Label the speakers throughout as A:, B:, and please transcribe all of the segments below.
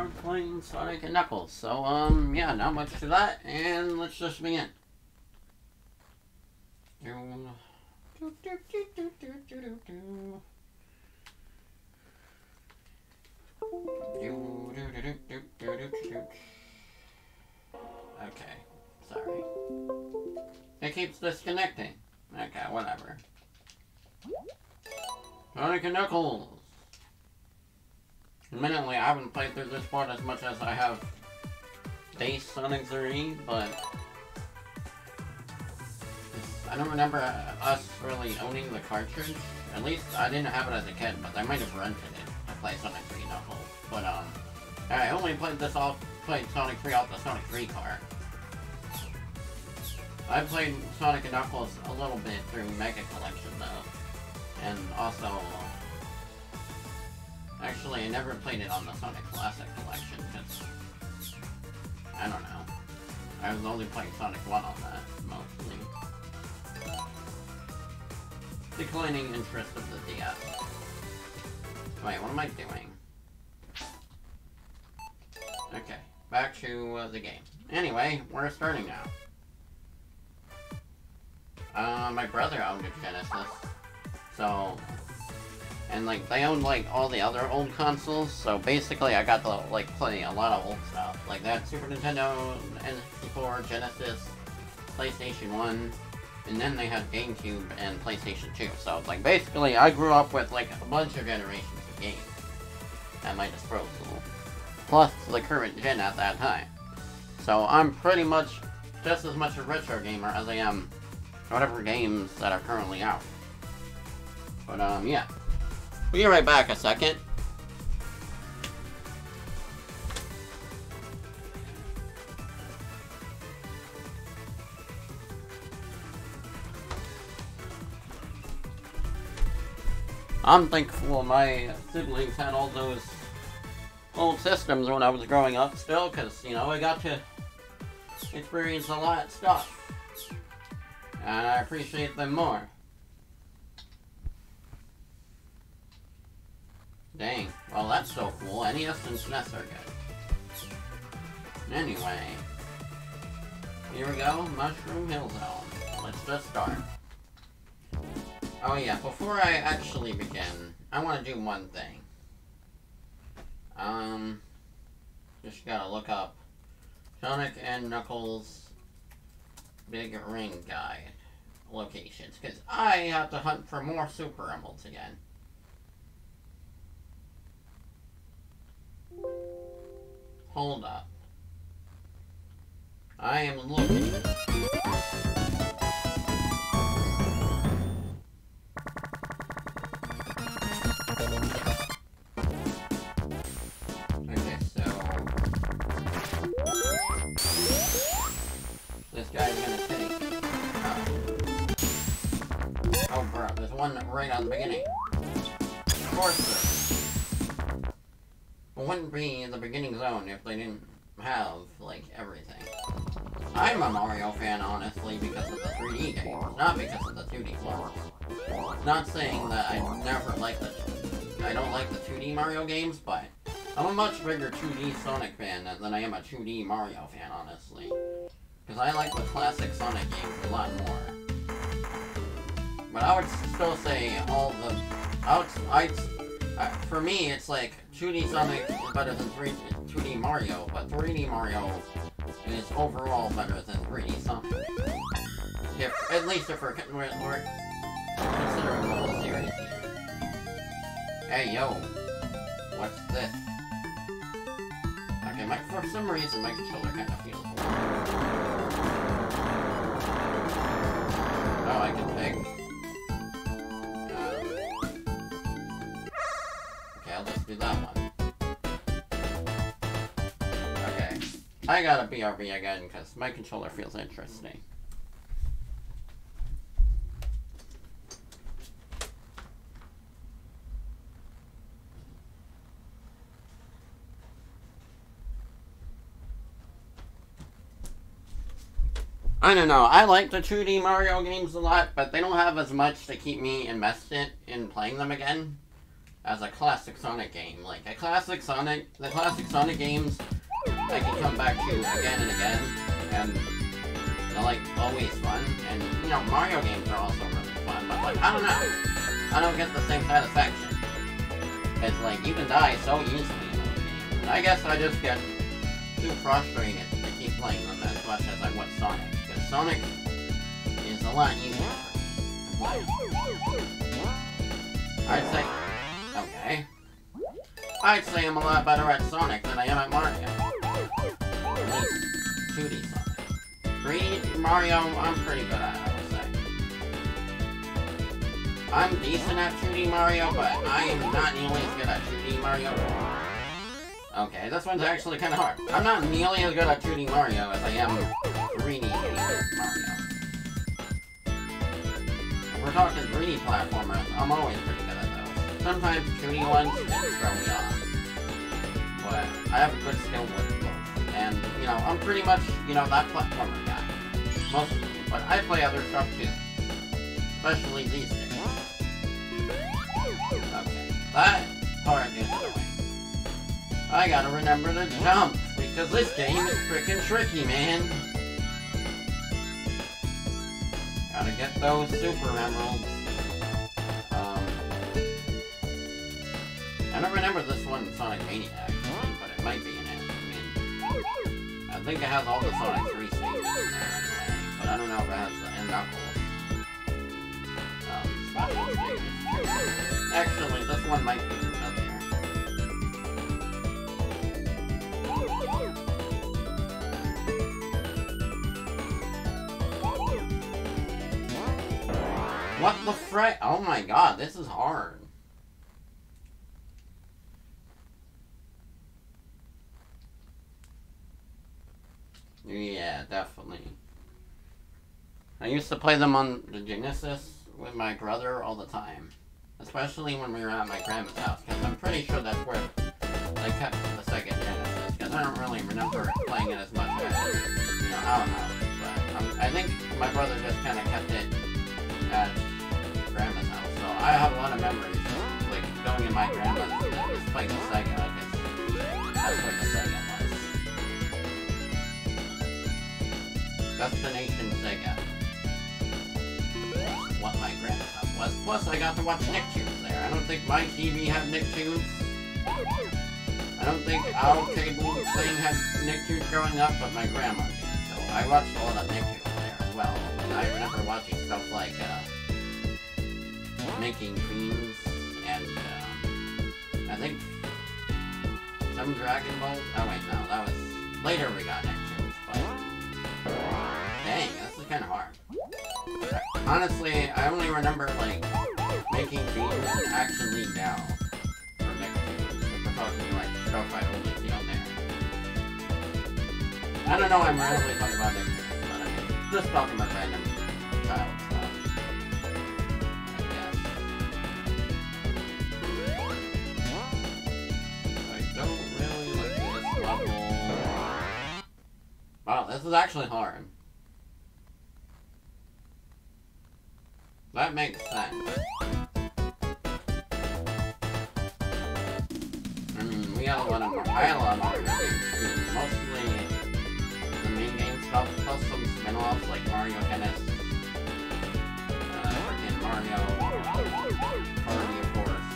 A: are playing Sonic and Knuckles. So, um, yeah, not much to that, and let's just begin. Okay, sorry. It keeps disconnecting. Okay, whatever. Sonic and Knuckles! Admittedly, I haven't played through this part as much as I have base Sonic 3, but I don't remember us really owning the cartridge. At least I didn't have it as a kid, but I might have rented it to play Sonic 3 Knuckles. But um, I only played this off, played Sonic 3 off the Sonic 3 cart. I played Sonic and Knuckles a little bit through Mega Collection though, and also Actually, I never played it on the Sonic Classic Collection, because... I don't know. I was only playing Sonic 1 on that, mostly. Declining interest of the DS. Wait, what am I doing? Okay, back to uh, the game. Anyway, we're starting now. Uh, my brother owned a Genesis, so and like they own like all the other old consoles, so basically I got to like play a lot of old stuff. Like that Super Nintendo, N64, Genesis, PlayStation 1, and then they had GameCube and PlayStation 2. So like basically I grew up with like a bunch of generations of games at my disposal. Plus the current gen at that time. So I'm pretty much just as much a retro gamer as I am whatever games that are currently out. But um yeah. We'll be right back a second. I'm thankful my siblings had all those old systems when I was growing up still, because, you know, I got to experience a lot of stuff. And I appreciate them more. Dang. Well, that's so cool. NES and SNES are good. Anyway. Here we go. Mushroom Hill Zone. Let's just start. Oh yeah, before I actually begin, I want to do one thing. Um, just gotta look up Sonic and Knuckles Big Ring Guide locations, because I have to hunt for more Super Emeralds again. Hold up. I am looking. Okay, so... This guy's gonna take... Uh, oh, oh bro, there's one right on the beginning. Of course wouldn't be the beginning zone if they didn't have, like, everything. I'm a Mario fan, honestly, because of the 3D games, not because of the 2D ones. Not saying that I never like the... I don't like the 2D Mario games, but I'm a much bigger 2D Sonic fan than I am a 2D Mario fan, honestly. Because I like the classic Sonic games a lot more. But I would still say all the... I would, I'd uh, for me, it's like 2D Sonic is better than 3 2D Mario, but 3D Mario is overall better than 3D Sonic. If, at least if we're, we're, we're considering the whole series here. Hey, yo. What's this? Okay, my, for some reason, my controller kind of feels weird. Oh, I can take do that one. Okay. I got a BRB again because my controller feels interesting. I don't know. I like the 2D Mario games a lot, but they don't have as much to keep me invested in playing them again. As a classic Sonic game. Like, a classic Sonic, the classic Sonic games, I can come back to again and again, and they're, like, always fun. And, you know, Mario games are also really fun, but, like, I don't know. I don't get the same satisfaction. It's like, you can die so easily in those games. I guess I just get too frustrated to keep playing them as much as I would Sonic. Because Sonic is a lot easier. I'd say... Okay. I'd say I'm a lot better at Sonic than I am at Mario. At least 2D Sonic. 3D Mario, I'm pretty good at, I would say. I'm decent at 2D Mario, but I am not nearly as good at 2D Mario. Okay, this one's actually kind of hard. I'm not nearly as good at 2D Mario as I am 3D Mario. If we're talking 3D platformers, I'm always pretty good. Sometimes 2D ones can throw me off. But I have a good skill with both. And, you know, I'm pretty much, you know, that platformer guy. Mostly. But I play other stuff too. Especially these days. Okay, that part is way. I gotta remember to jump, because this game is freaking tricky, man. Gotta get those super emeralds. I don't remember this one in Sonic Mania, actually, but it might be in it. I mean, I think it has all the Sonic 3 stages in there anyway, but I don't know if it has the N Knuckles. Um. Actually, this one might be. What the frick? Oh my god, this is hard. Yeah, definitely. I used to play them on the Genesis with my brother all the time. Especially when we were at my grandma's house, because I'm pretty sure that's where they kept the second Genesis, because I don't really remember playing it as much as, you know, our house, but um, I think my brother just kind of kept it at grandma's house, so I have a lot of memories, like, going in my grandma's and just playing the Sega, that's where the Sega was. Destination Sega. What my house was. Plus, I got to watch Nicktoons there. I don't think my TV had Nicktoons. I don't think our cable thing had Nicktoons growing up, but my grandma did. So I watched a lot of Nicktoons there as well. And I remember watching stuff like uh, Making Queens and uh, I think some Dragon Ball. Oh wait, no, that was later we got Nicktoons. But dang, this is kind of hard. Honestly, I only remember, like, making Action League now for. If we're talking, like, stuff I only see on there. I don't know, I'm randomly talking about Nicktoons, but I'm just talking about random child stuff. I guess. I don't really like this level. Wow, this is actually hard. That makes sense. I mean, we of had a lot more games too. Mostly the main game stuff, plus some spin-offs like Mario Tennis, uh, freaking Mario Party, of course.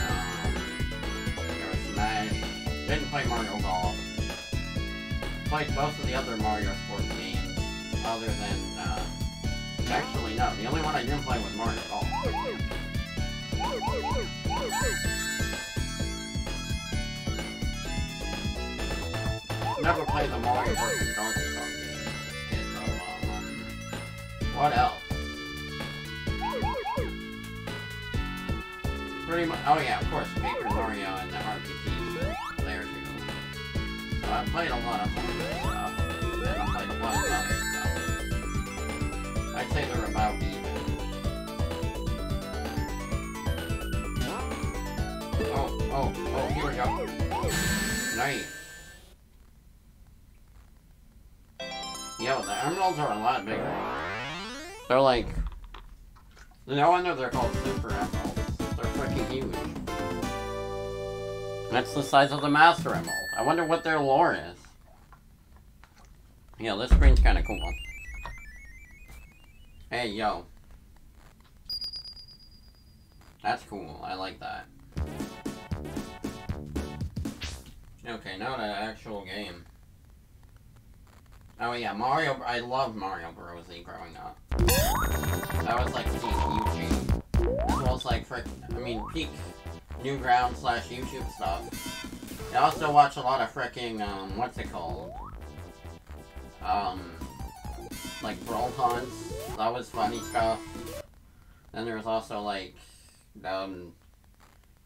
A: Um, Smash. Didn't play Mario Golf. Played most of the other Mario sports games, other than, Actually, no. The only one I didn't play was Mario Golf. Never played the Mario vs. Donkey Kong game. So, um, what else? Pretty much. Oh yeah, of course, Paper Mario and the RPGs there too. So I played a lot of them. and I played a lot of other stuff. I'd say they're about even. Oh, oh, oh, here we go. Nice. Yo, the emeralds are a lot bigger. They're like... No wonder they're called super emeralds. They're freaking huge. That's the size of the Master Emerald. I wonder what their lore is. Yeah, this screen's kinda cool. Hey, yo. That's cool. I like that. Okay, now the actual game. Oh yeah, Mario. I love Mario Bros. growing up. That was like peak YouTube. As well as like frick. I mean, peak Newground slash YouTube stuff. I also watch a lot of fricking um, what's it called? Um, like Brawl Hunts. That was funny stuff. Then there was also like um,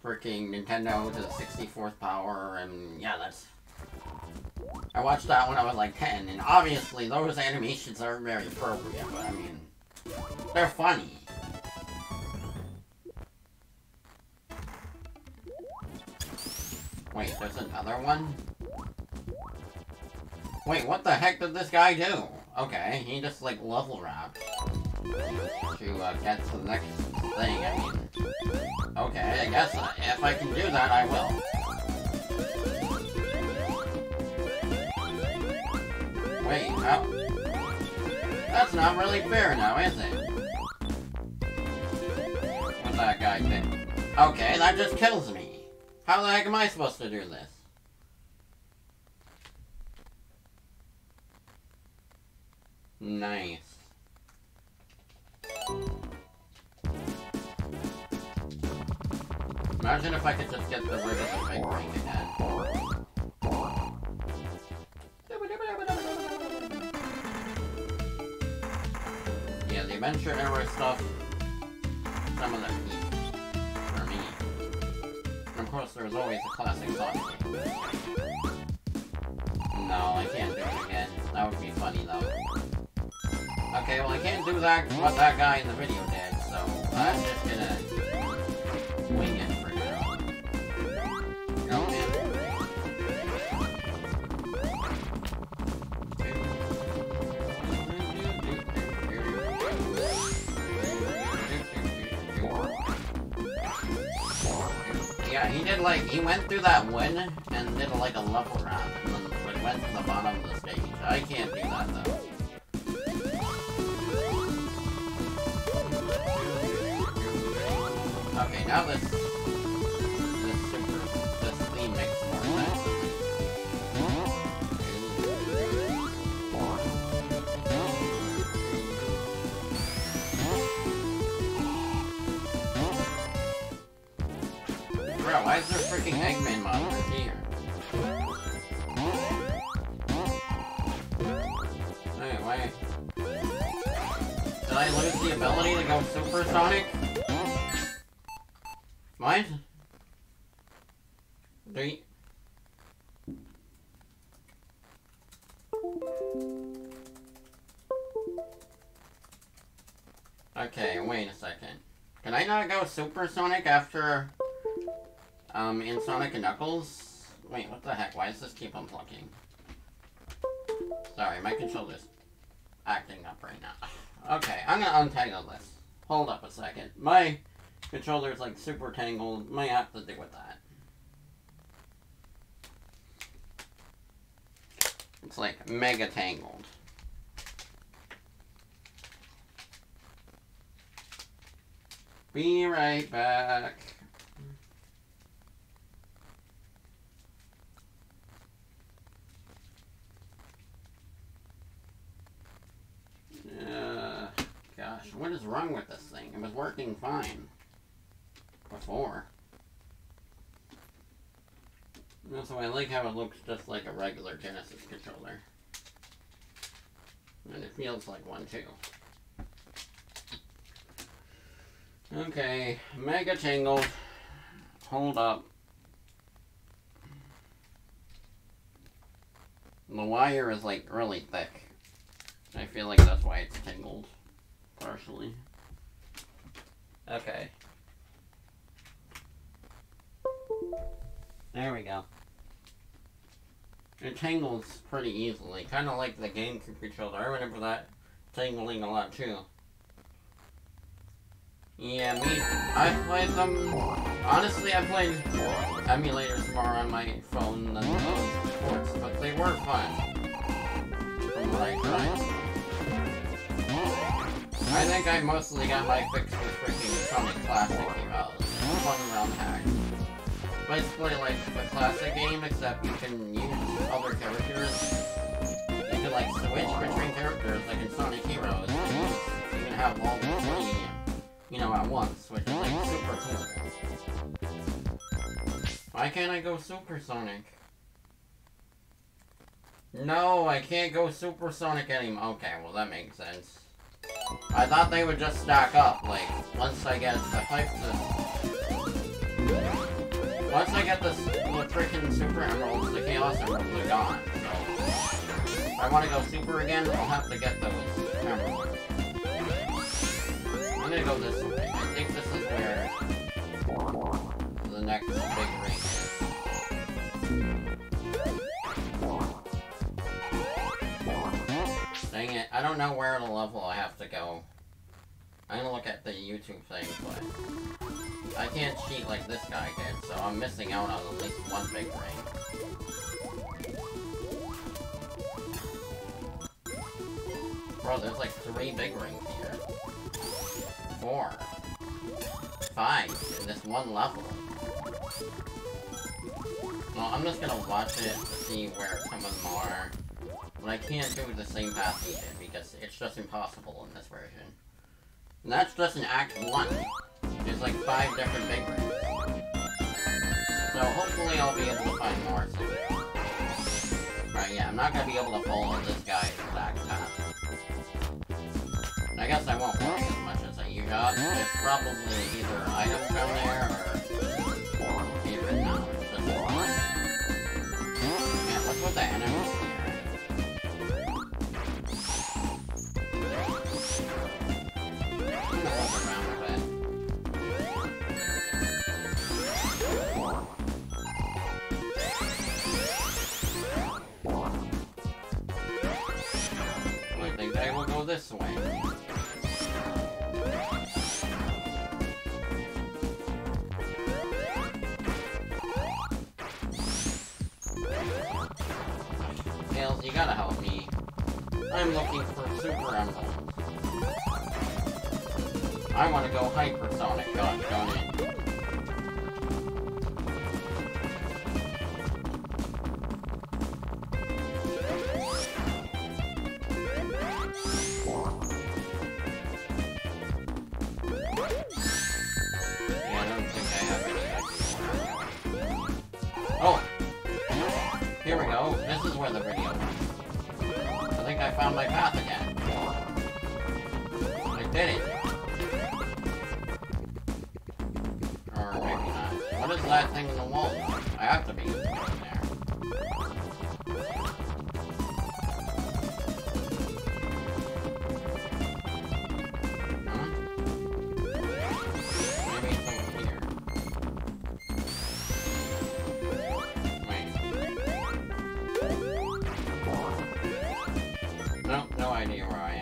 A: freaking Nintendo to the 64th power, and yeah, that's... I watched that when I was like 10, and obviously those animations aren't very appropriate, but I mean, they're funny. Wait, there's another one? Wait, what the heck did this guy do? Okay, he just like level wrapped to uh, get to the next thing, I mean. Okay, I guess uh, if I can do that, I will. Wait, how? That's not really fair now, is it? What that guy did. Okay, that just kills me. How the heck am I supposed to do this? Nice. Imagine if I could just get the rid of big ring again. Yeah, the Adventure Era stuff, some of them for me. And of course, there's always a classic game. No, I can't do it again. That would be funny, though. Okay, well, I can't do that what that guy in the video did, so I'm just gonna wing it. For now. Go in. Yeah, he did like, he went through that win and did like a level round and then like went to the bottom of the stage. I can't do that though. Now this why is there freaking Eggman monsters here? Why? Did I lose the ability to go supersonic? What? three. Okay, wait a second. Can I not go supersonic after... Um, in Sonic and Knuckles... Wait, what the heck? Why does this keep unplugging? Sorry, my controller's acting up right now. Okay, I'm gonna untangle this. Hold up a second. My controller's like super tangled. Might have to deal with that. It's like mega tangled. Be right back. Uh, gosh, what is wrong with this thing? It was working fine before. Also, I like how it looks just like a regular Genesis controller. And it feels like one too. Okay, Mega Tangled. Hold up. The wire is like really thick. I feel like that's why it's tangled. Partially. Okay. There we go. It tangles pretty easily, kind of like the GameCube controller. I remember that tangling a lot too. Yeah, me. I played them. Honestly, I played emulators more on my phone than those ports, but they were fun. I think I mostly got my fix with freaking Sonic Classic heroes. Fun ROM hack. Basically like a classic game, except you can use other characters. You can like switch between characters like in Sonic Heroes. You can have all three you know, at once, which is like super cool. Why can't I go Supersonic? No, I can't go Supersonic anymore. Okay, well that makes sense. I thought they would just stack up, like, once I get the pipe. Once I get this, the freaking Super Emeralds, the Chaos Emeralds are gone, so... If I want to go Super again, I'll have to get those Emeralds. I'm gonna go this way. I think this is where the next big ring is. Dang it, I don't know where the level I have to go. I'm gonna look at the YouTube thing, but I can't cheat like this guy did, so I'm missing out on at least one big ring. Bro, there's like three big rings here four, five in this one level. Well, I'm just gonna watch it to see where some of them are. But I can't do the same path he did, because it's just impossible in this version. And that's just an Act 1. There's like five different big. So hopefully I'll be able to find more. Right, yeah, I'm not gonna be able to follow this guy's exact path. I guess I won't worry as much as I got. There's probably either items down there or even no, it's just one. Yeah, what's with the enemies this way. you gotta help me. I'm looking for Super Emeralds. I wanna go Hypersonic, god darn it. The video think I found my path again. I did it. Or maybe not. What is that thing in the wall? I have to be in there.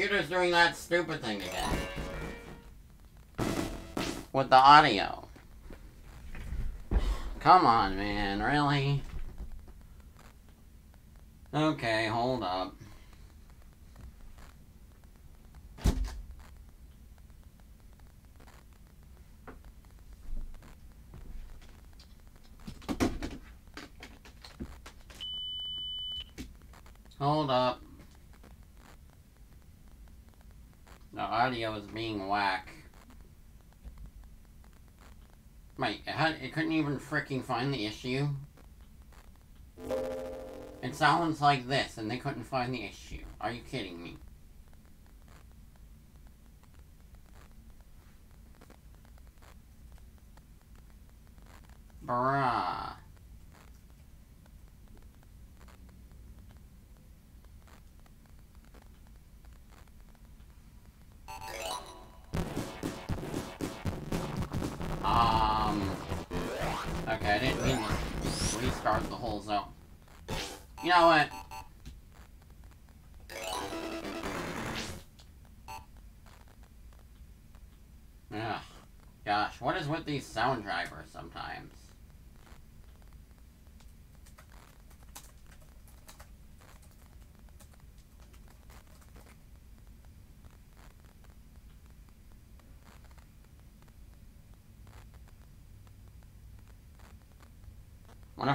A: Computer's doing that stupid thing again. With the audio. Come on, man, really? Okay, hold up. Hold up. The audio is being whack. Wait, it, had, it couldn't even freaking find the issue? It sounds like this, and they couldn't find the issue. Are you kidding me?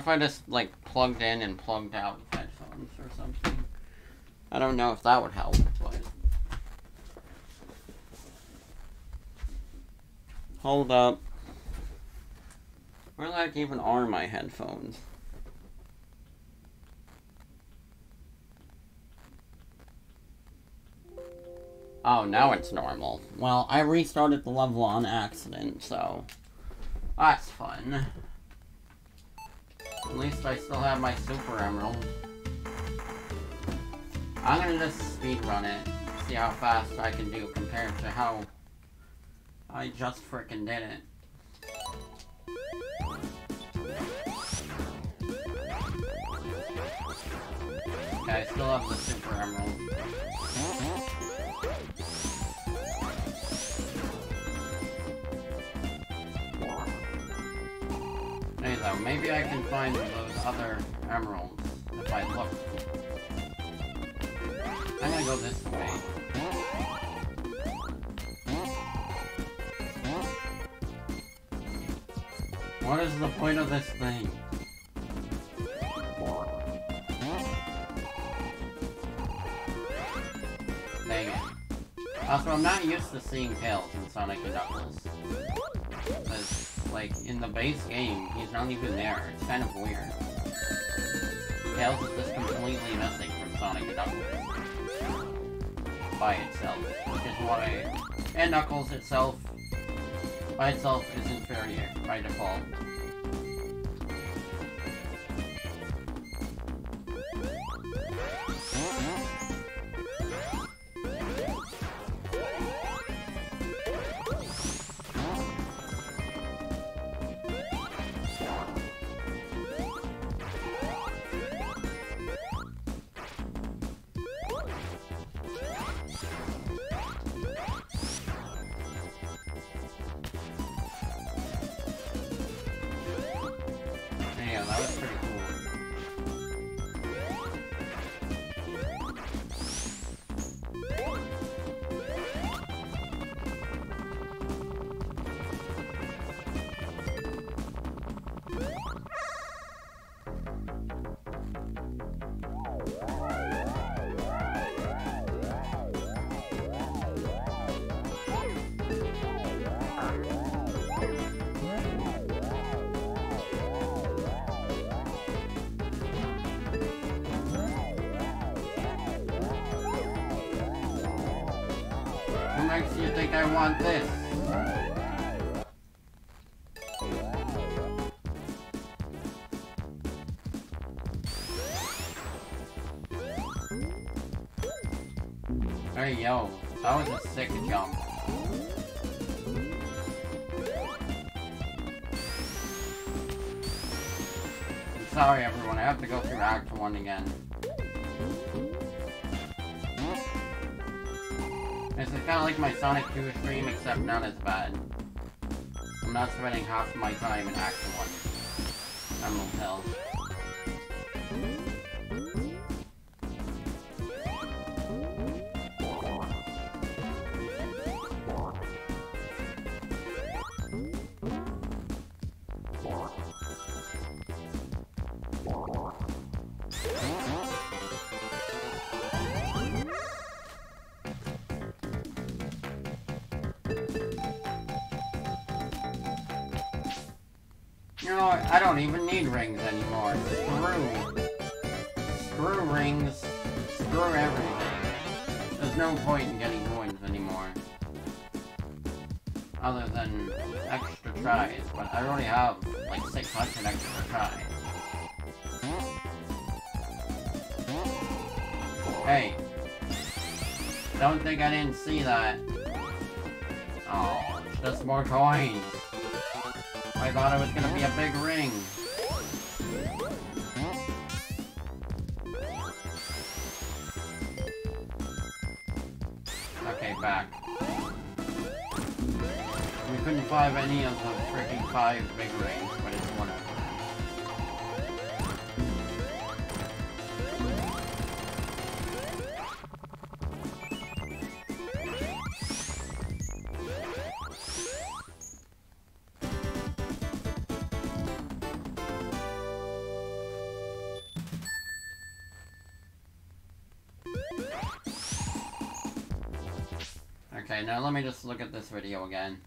A: If I just, like, plugged in and plugged out headphones or something? I don't know if that would help, but... Hold up. Where like even are my headphones? Oh, now it's normal. Well, I restarted the level on accident, so... That's fun. I still have my Super Emerald. I'm gonna just speedrun it, see how fast I can do compared to how I just frickin' did it. Okay, I still have the Super Emerald. Maybe I can find those other emeralds if I look. I'm gonna go this way. What is the point of this thing? Dang it. Also, I'm not used to seeing Tails in Sonic and Knuckles. Like, in the base game, he's not even there. It's kind of weird. Tails is just completely missing from Sonic and Knuckles. By itself. Which is why... And Knuckles itself, by itself, is inferior by default. Don't even need rings anymore. Screw. Screw rings. Screw everything. There's no point in getting coins anymore. Other than extra tries, but I already have like 600 extra tries. Hey. Don't think I didn't see that. Oh, just more coins. It was gonna be a big ring. Okay, back. We couldn't find any of the freaking five big rings, at this video again.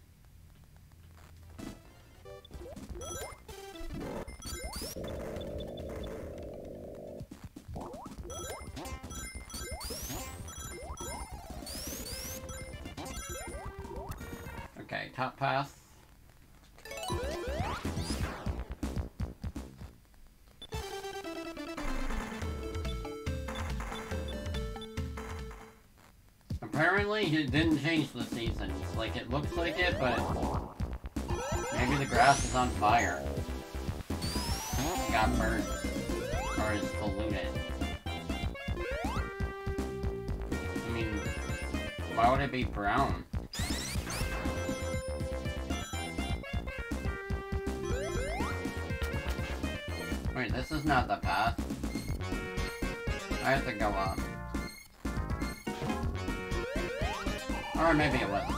A: I have to go up. Or maybe it was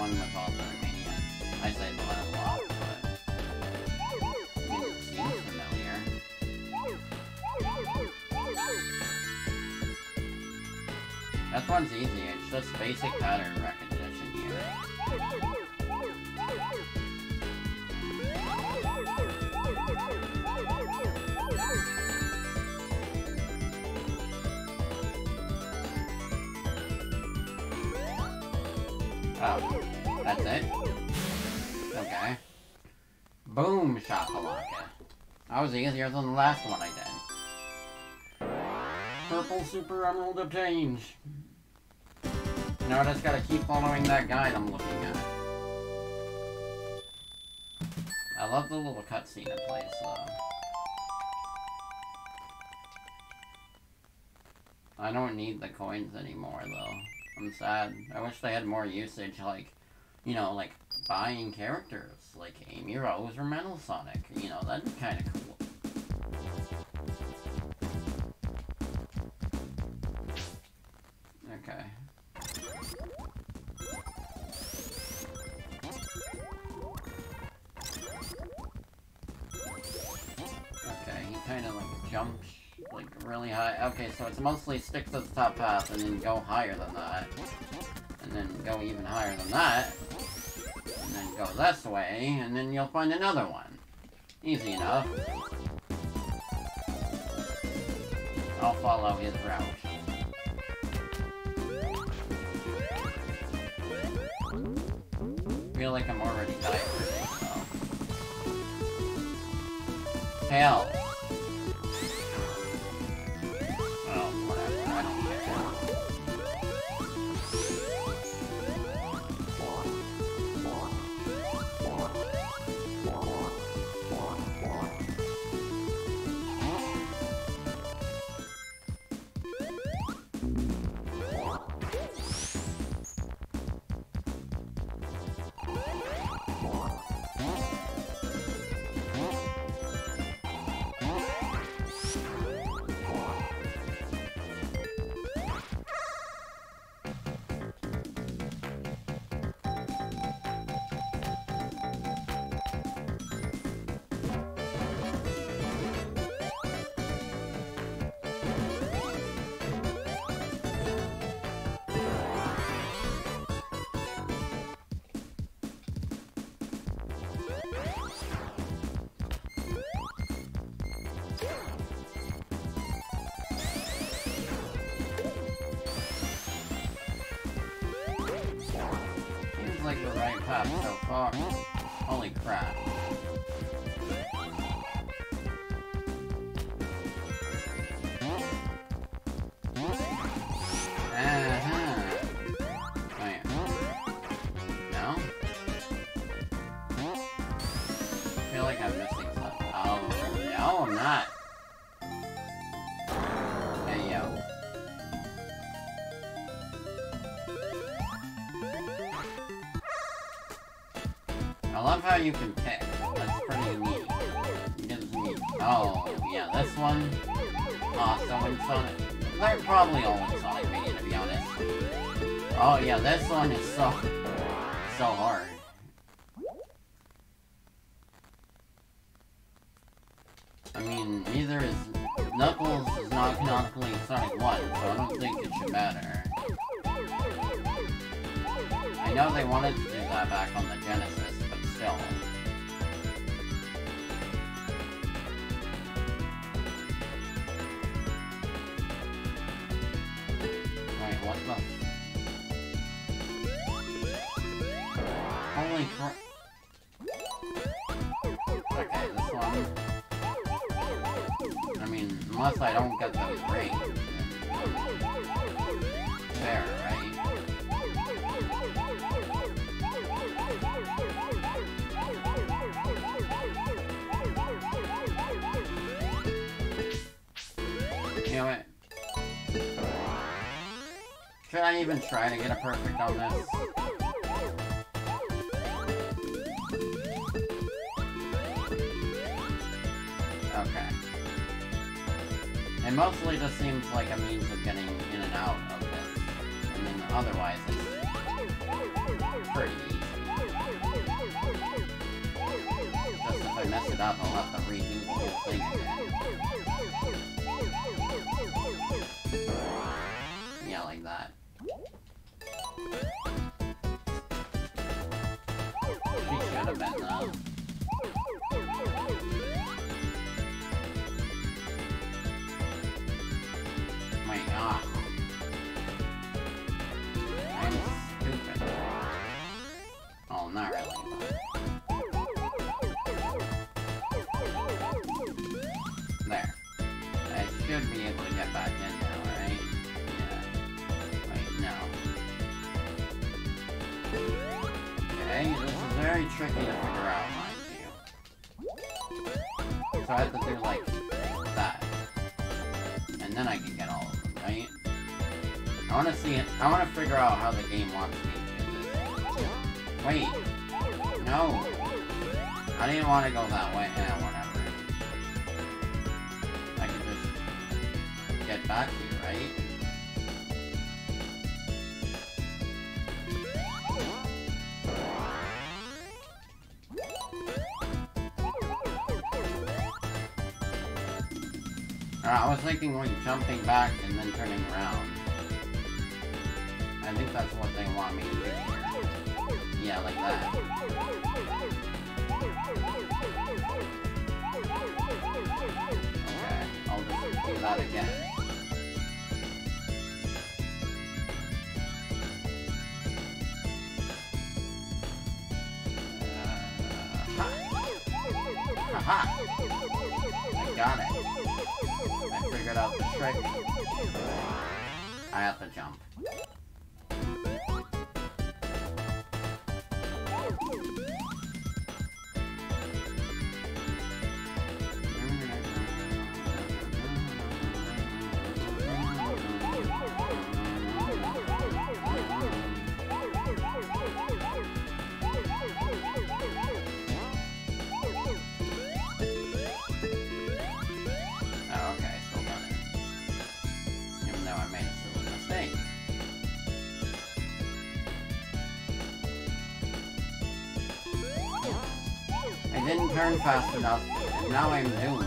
A: one all. I the lot, but it familiar. That one's easy, it's just basic pattern recognition That was easier than the last one I did. Purple Super Emerald obtained. Now I just gotta keep following that guide I'm looking at. I love the little cutscene it plays though. I don't need the coins anymore though. I'm sad. I wish they had more usage like, you know, like buying characters like Amy Rose or Metal Sonic. You know, that'd be kinda cool. Really high. Okay, so it's mostly stick to the top path and then go higher than that. And then go even higher than that. And then go this way, and then you'll find another one. Easy enough. I'll follow his route. feel like I'm already dying so. Hell. not even trying to get a perfect on this. get back here, right? Alright, I was thinking like jumping back and then turning around. I think that's what they want me to do. Yeah, like that. Okay, I'll just do that again. Aha! I got it. I figured out the trick. I have to jump. enough. Now I'm new.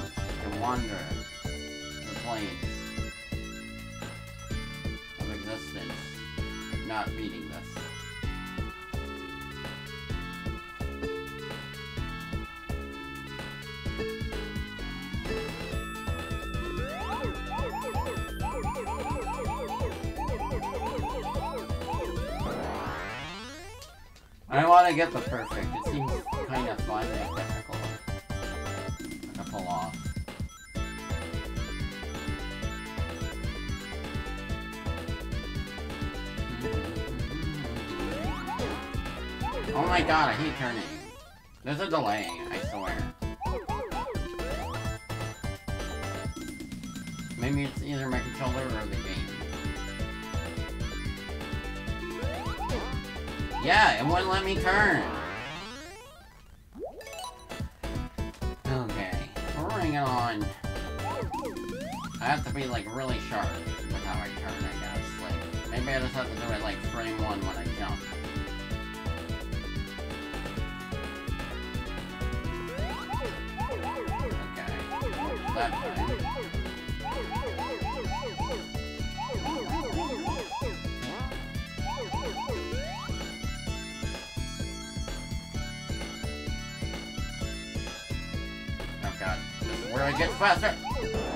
A: faster!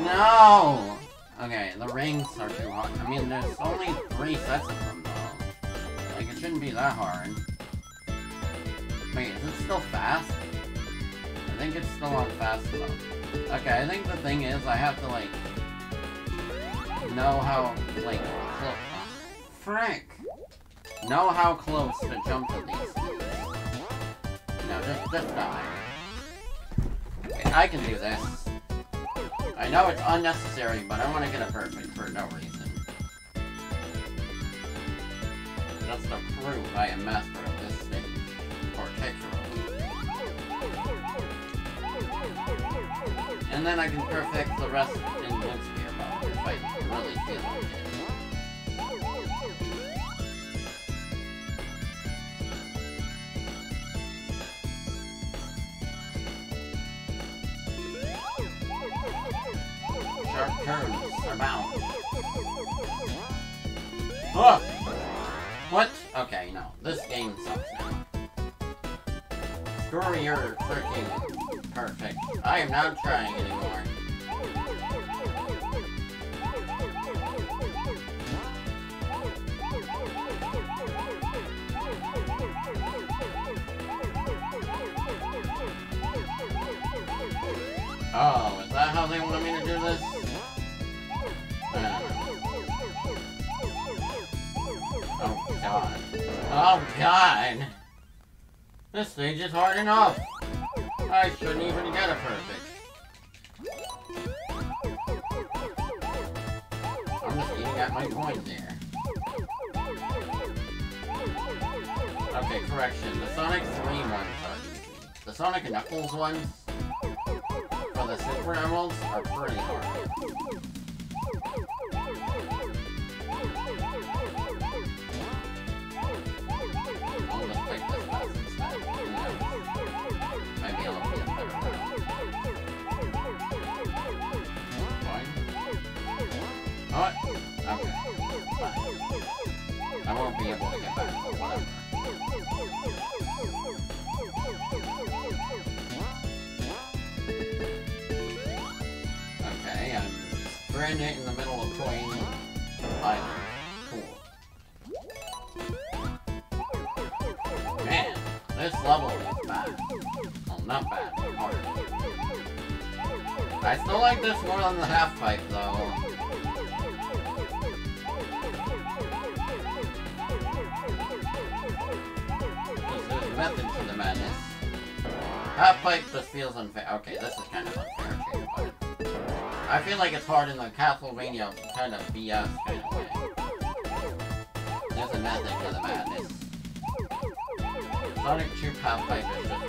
A: No! Okay, the rings are too hard. I mean, there's only three sets of them, though. Like, it shouldn't be that hard. Wait, is it still fast? I think it's still on fast, though. Okay, I think the thing is, I have to, like, know how, like, close... Frick! Know how close to jump to these things. No, just, just die. Okay, I can do this. I know it's unnecessary, but I want to get it perfect for no reason. Just to prove I am master of this stage. Particularly. And then I can perfect the rest in Blue Sphere mode if I really feel like it. Sharp turns are bound. Oh! What? Okay, no. This game sucks now. Screw your freaking perfect. I am not trying anymore. Oh, is that how they want me to do this? Oh god. Oh god! This stage is hard enough! I shouldn't even get a perfect. I'm just eating at my coins here. Okay, correction. The Sonic 3 ones are. The Sonic Knuckles ones for the Super Emeralds are pretty hard. Won't be able to get back. Okay, I'm stranded in the middle of Coin Island. Cool. Man, this level is bad. Well, not bad, hard. I still like this more than the half pipe, though. Because there's method to the madness. Half pipe just feels unfair. Okay, this is kind of unfair too, I feel like it's hard in the Castlevania kind of BS kind of way. There's a method to the madness. Sonic Troop half pipe is just.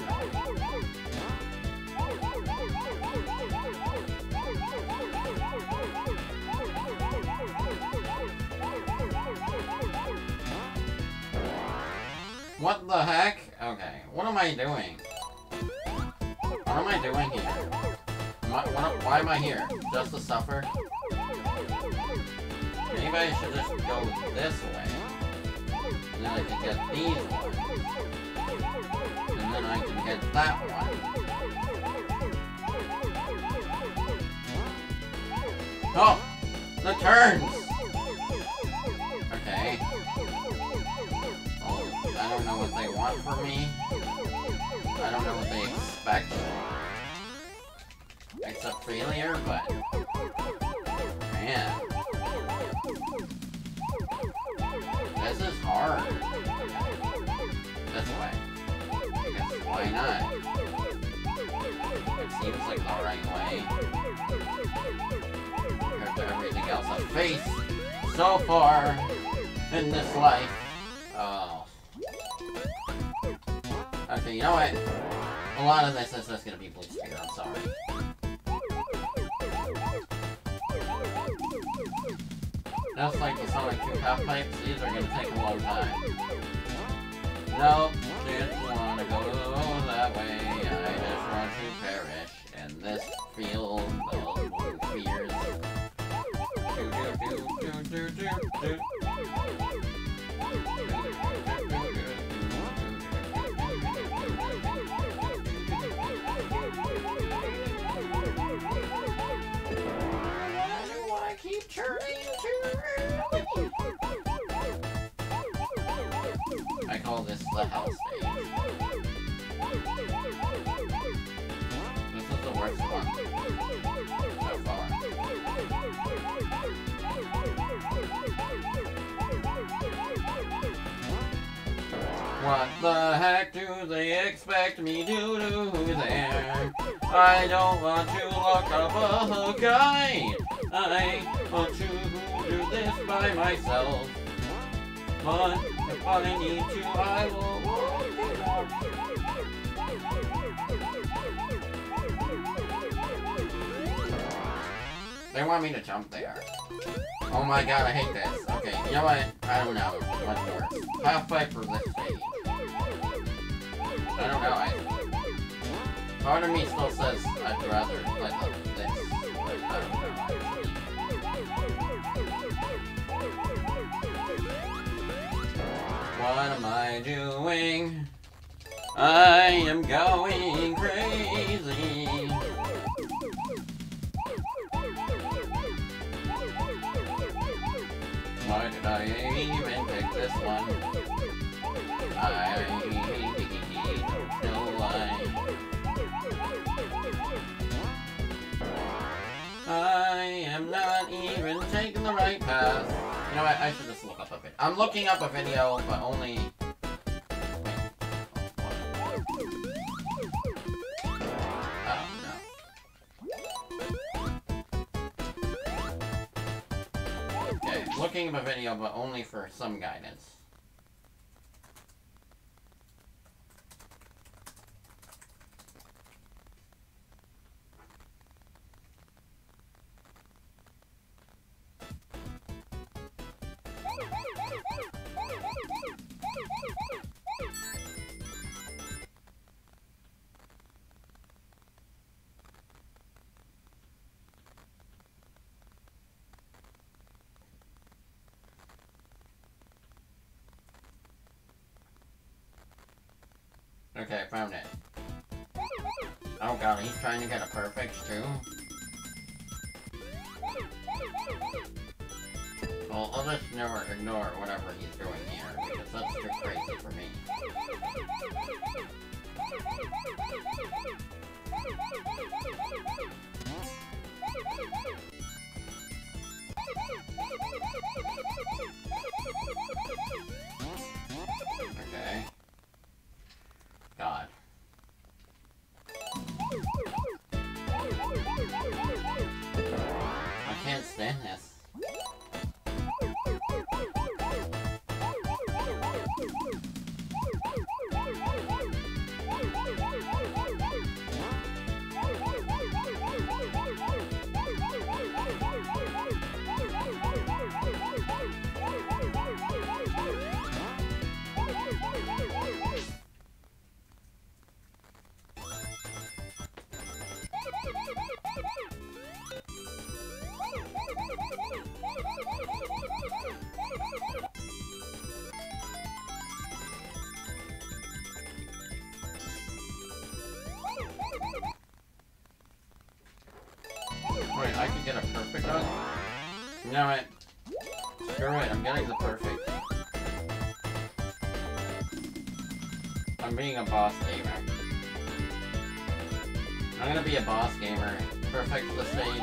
A: What the heck? What am I doing? What am I doing here? I, what, why am I here? Just to suffer? Maybe I should just go this way. And then I can get these ones. And then I can get that one. Oh! The turns! Okay. Oh, I don't know what they want from me. I don't know what they expect. Except failure, but... Man. This is hard. This way. Because why not? It seems like the right way. Compared to everything else I've faced so far in this life. Okay, you know what? A lot of this is just gonna be Blue Sphere, I'm sorry. Just like the Sonic 2 half pipes, these are gonna take a long time. Nope, didn't wanna go that way. I just want to perish in this field of blue the. This is the worst one so far. What the heck do they expect me to do there? I don't want to walk up a guy. I want to do this by myself. But if I need to, I will walk out. They want me to jump there. Oh my god, I hate this. Okay, you know what? I don't know. What's worse? Halfway for this stage. I don't know. I, part of me still says I'd rather the, this. But I. What am I doing? I am going crazy. Why did I even pick this one? I know why. I am not even taking the right path. You know what? I should just I'm looking up a video, but only. Oh. Okay, looking up a video, but only for some guidance. Okay, found it. Oh god, he's trying to get a perfect too? Well, I'll just never ignore whatever he's doing here, because that's too crazy for me. Okay. God. I can't stand this. You know what? I'm getting the perfect. I'm being a boss gamer. I'm gonna be a boss gamer. Perfect the stage.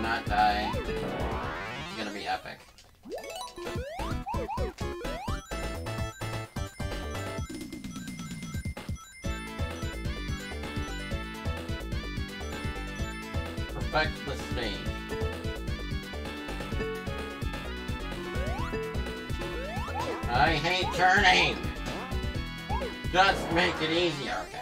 A: Not die. It's gonna be epic. Perfect the stage. I hate turning! Just make it easier, okay.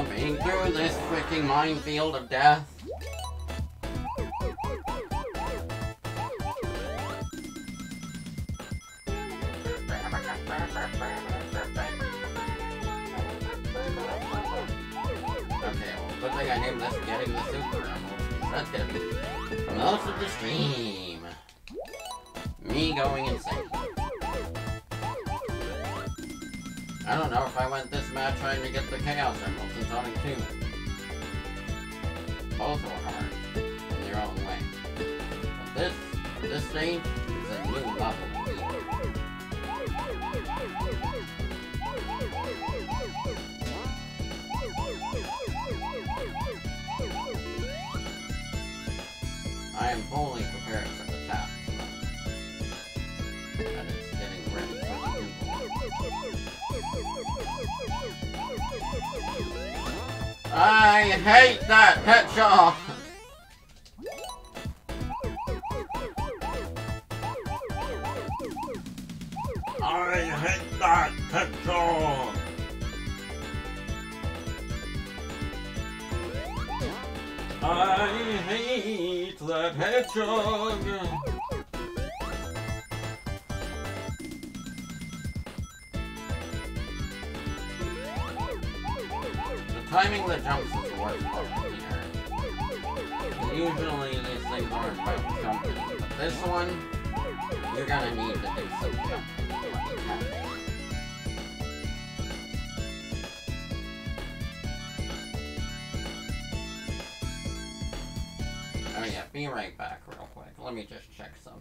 A: Jumping through this freaking minefield of death. Hate that pet shop! I hate that picture! I hate that hedgehog! The timing the jumps worst here. Usually these things aren't about jumping, but this one, you're gonna need to do some jumping. Oh yeah, be right back real quick. Let me just check something.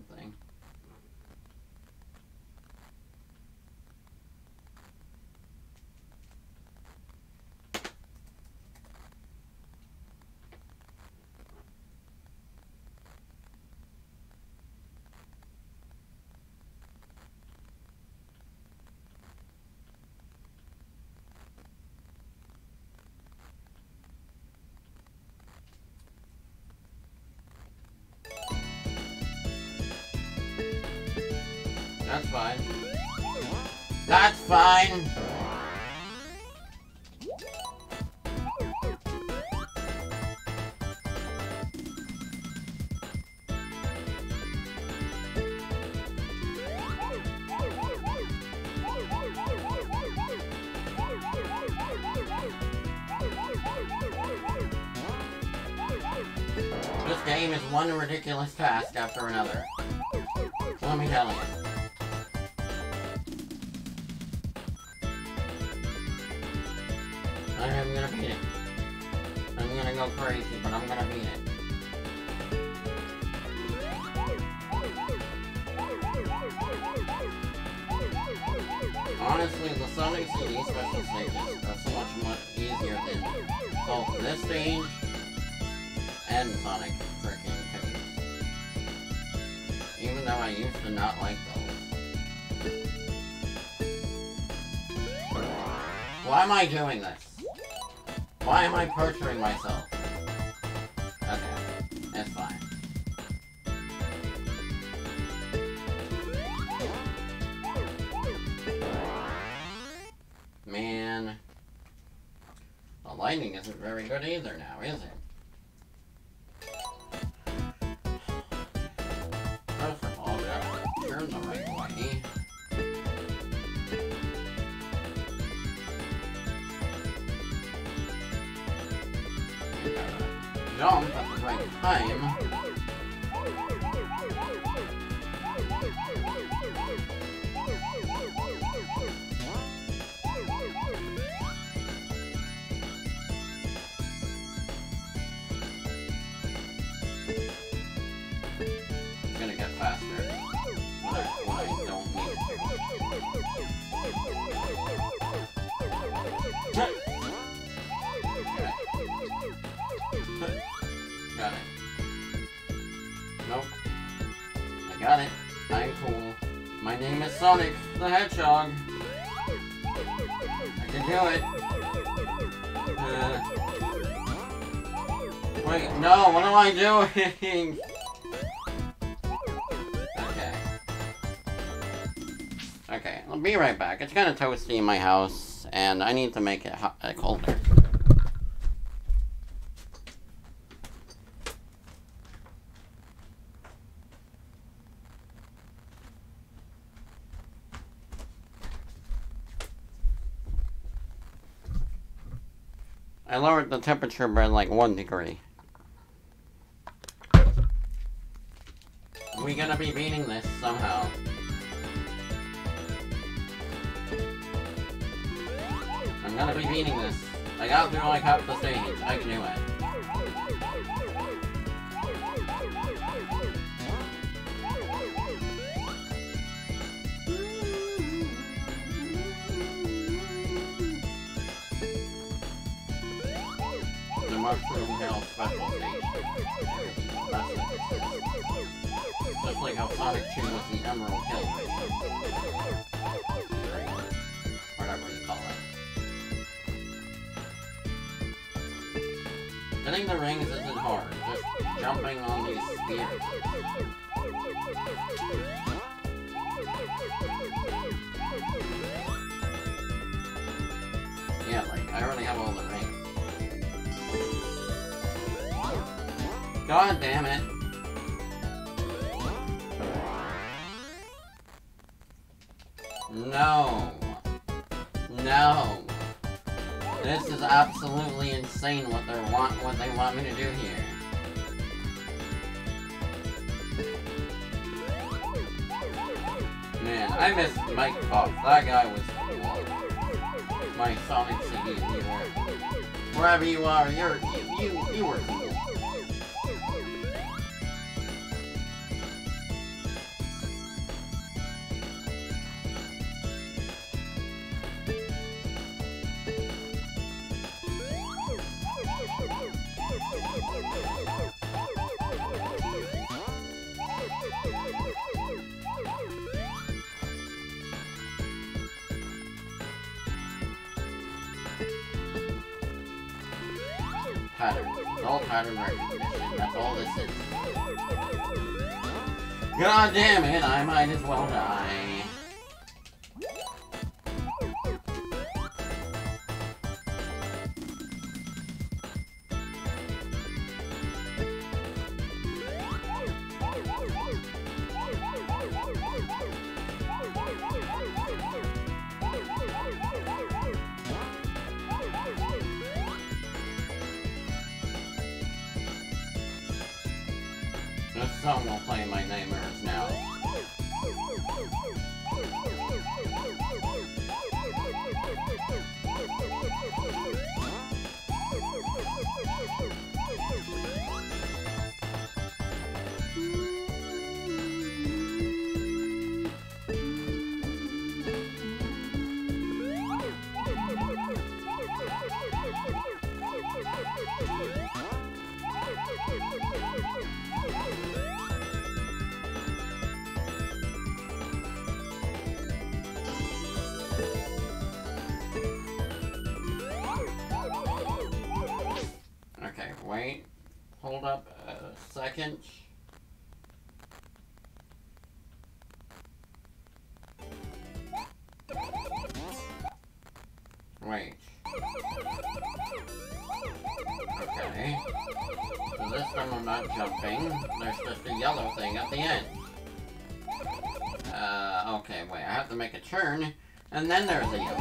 A: Fine. That's fine! This game is one ridiculous task after another. Let me tell you. Crazy, but I'm gonna beat it. Honestly, the Sonic CD special stages are so much, much easier than both this stage and Sonic freaking 2. Even though I used to not like those. Why am I doing this? Why am I torturing myself? Okay. Okay, I'll be right back. It's kind of toasty in my house, and I need to make it hot, uh, colder. I lowered the temperature by like one degree. We gonna be beating this somehow. I'm gonna be beating this. I got through like half the stage. I do it. The Mushroom Hill Special Stage. That's is. Just like how Sonic 2 was the Emerald Hill. Whatever you call it. Getting the rings isn't hard, just jumping on these spears. Yeah, like, I already have all the rings. God damn it! No. No. This is absolutely insane what they want what they want me to do here. Man, I miss Mike Fox. That guy was cool. My Sonic CD viewer. Wherever you are, you're you you, you were cool. Pattern. All pattern recognition. That's all this is. God damn it, I might as well die. Turn, and then there's a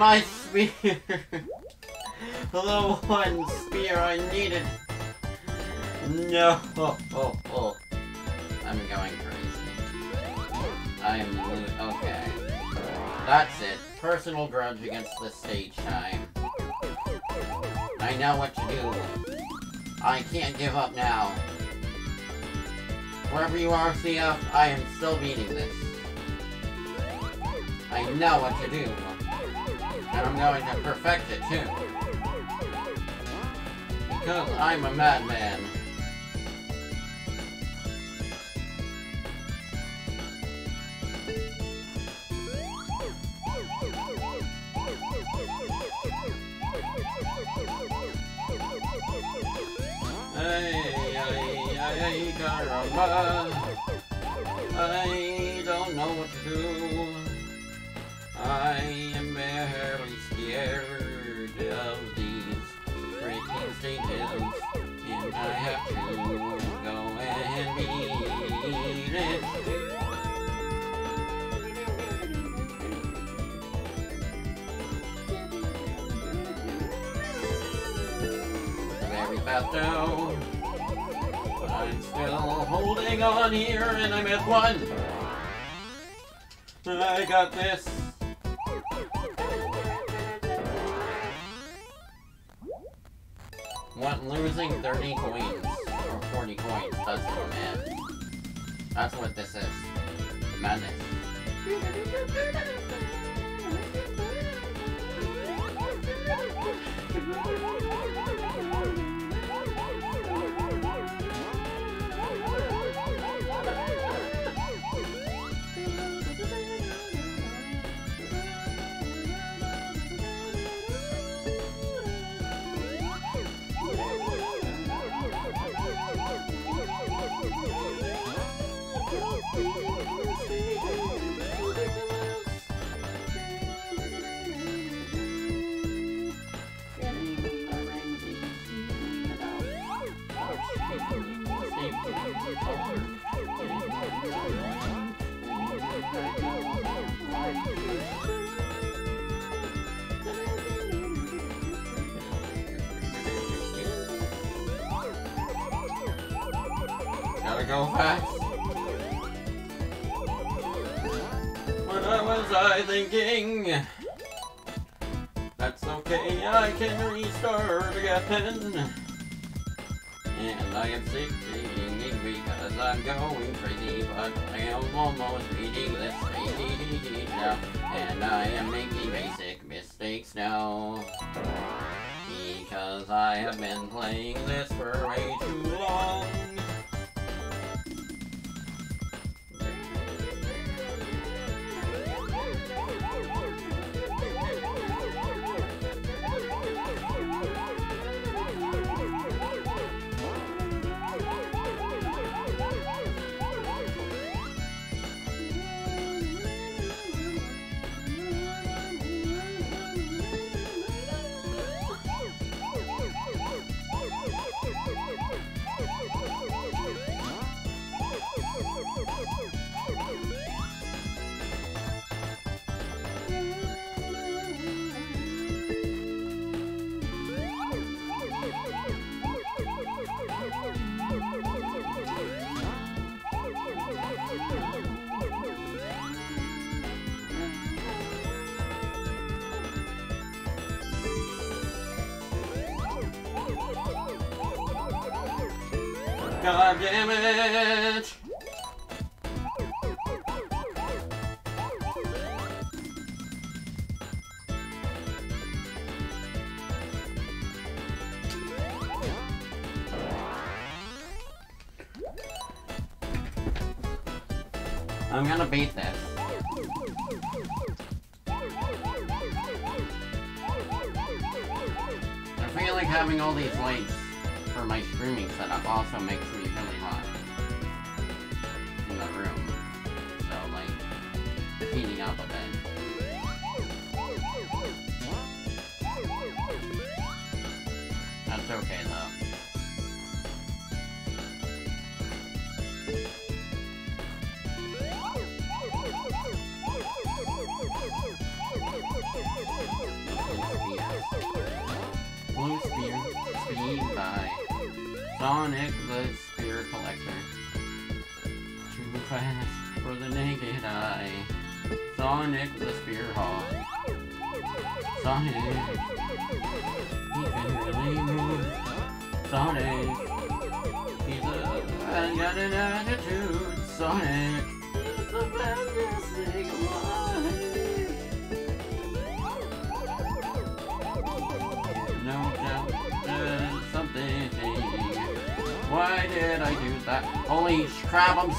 A: My spear! the one spear I needed! No! Oh, oh, oh. I'm going crazy. I'm okay. That's it. Personal grudge against the stage time. I know what to do. I can't give up now. Wherever you are, CF, I am still beating this. I know what to do. I'm going to perfect it too. Because I'm a madman. Ay, ay, ay, caramba. I don't know what to do. I am barely scared of these freaking stages, and I have to go and beat it. Very bad though, but I'm still holding on here, and I'm at one. I got this. What, losing 30 coins, or 40 coins, Does it man. That's what this is. Madness. Okay. What was I thinking? That's okay, I can restart again. And I am succeeding because I'm going crazy, but I am almost reading this ADD now. And I am making basic mistakes now. Because I have been playing this for way too long. God damn it!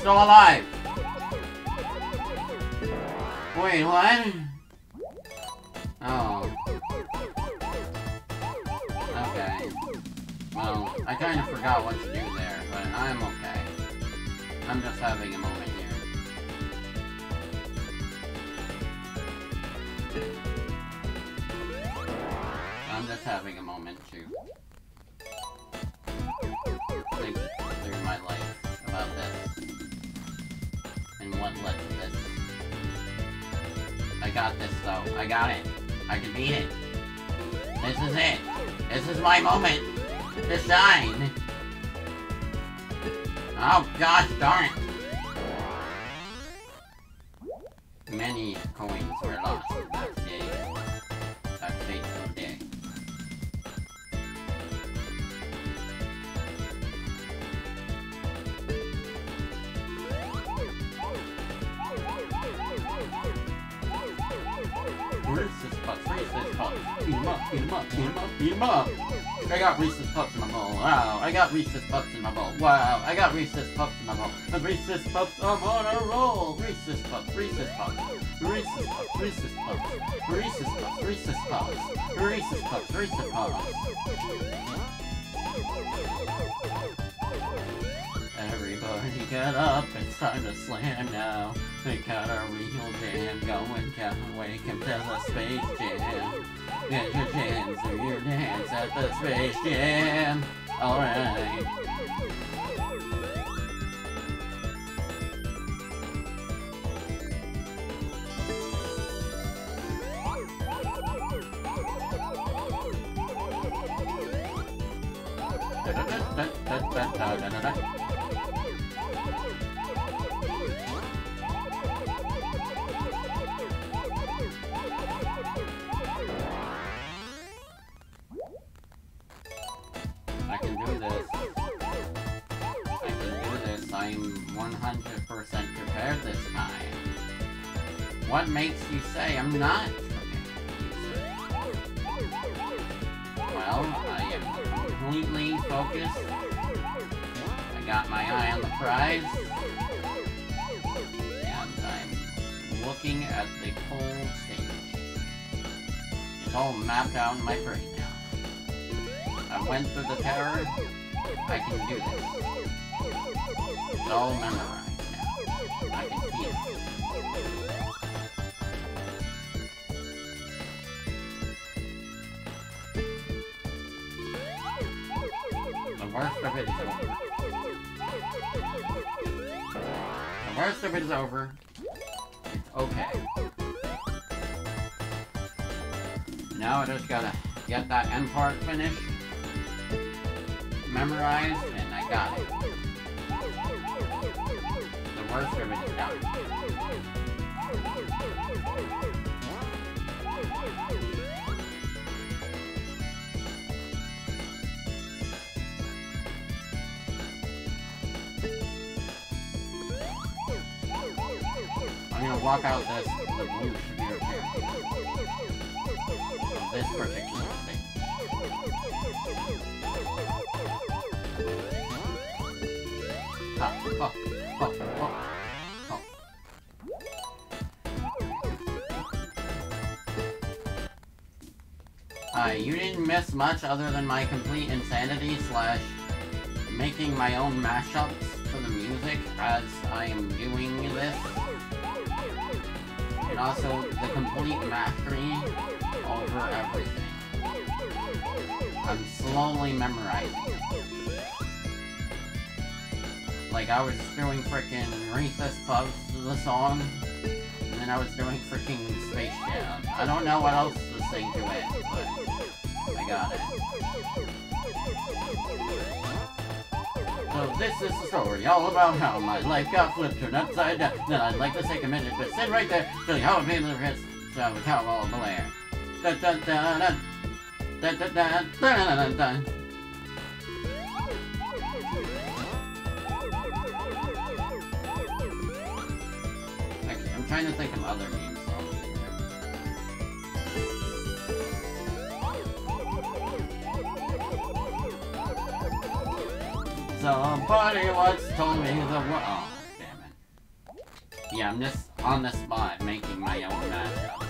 A: still alive. Wait, what? Mapped my brain now. I went through the terror. I can do this. It's all memorized now. I can feel it. The worst of it is over. The worst of it is over. End part finished, memorized, and I got it. The worst of it is done. I'm gonna walk out much other than my complete insanity slash making my own mashups for the music as I am doing this. And also the complete mastery over everything. I'm slowly memorizing. Like I was doing frickin' Reese's Puffs, the song, and then I was doing frickin' Space Jam. I don't know what else to sing to it, but got it. So this is the story all about how my life got flipped turned upside down. Uh, then I'd like to take a minute to sit right there, you how made the rest of the cow all Blair. Dun dun dun dun. Dun dun dun dun dun dun. Okay, I'm trying to think of other Somebody once told me the world. Oh, damn it. Yeah, I'm just on the spot making my own mashup.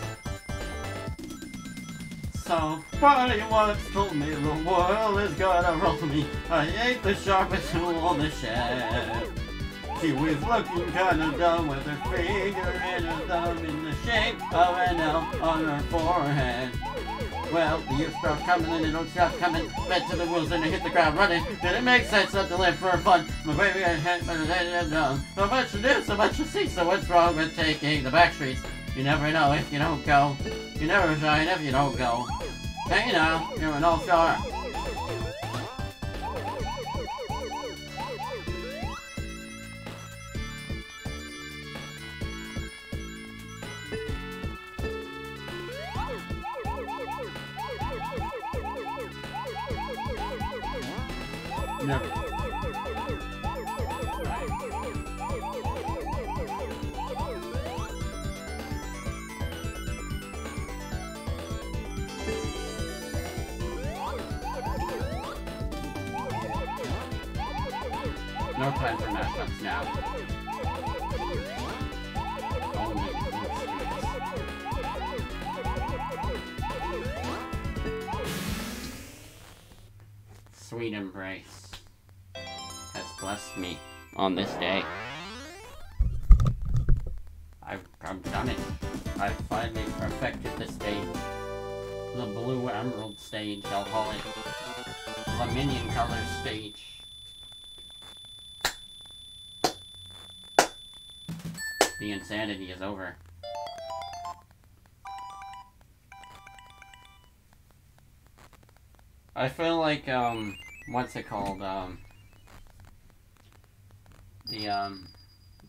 A: Somebody once told me the world is gonna roll me. I ain't the sharpest tool on the shed. She was looking kinda dumb with her finger and her thumb in the shape of an L on her forehead. Well, the youth start coming and they don't stop coming. Bent to the wheels and they hit the ground running. Did it make sense not to live for fun? My baby I had I had done. So much to do, so much to see. So what's wrong with taking the back streets? You never know if you don't go. You never shine if you don't go. Hey now, you're an all-star. No. Time for mashups now. Sweet embrace blessed me on this day. I've, I've done it. I've finally perfected the stage. The blue emerald stage, I'll call it. The minion color stage. The insanity is over. I feel like, um, what's it called, um, the, um,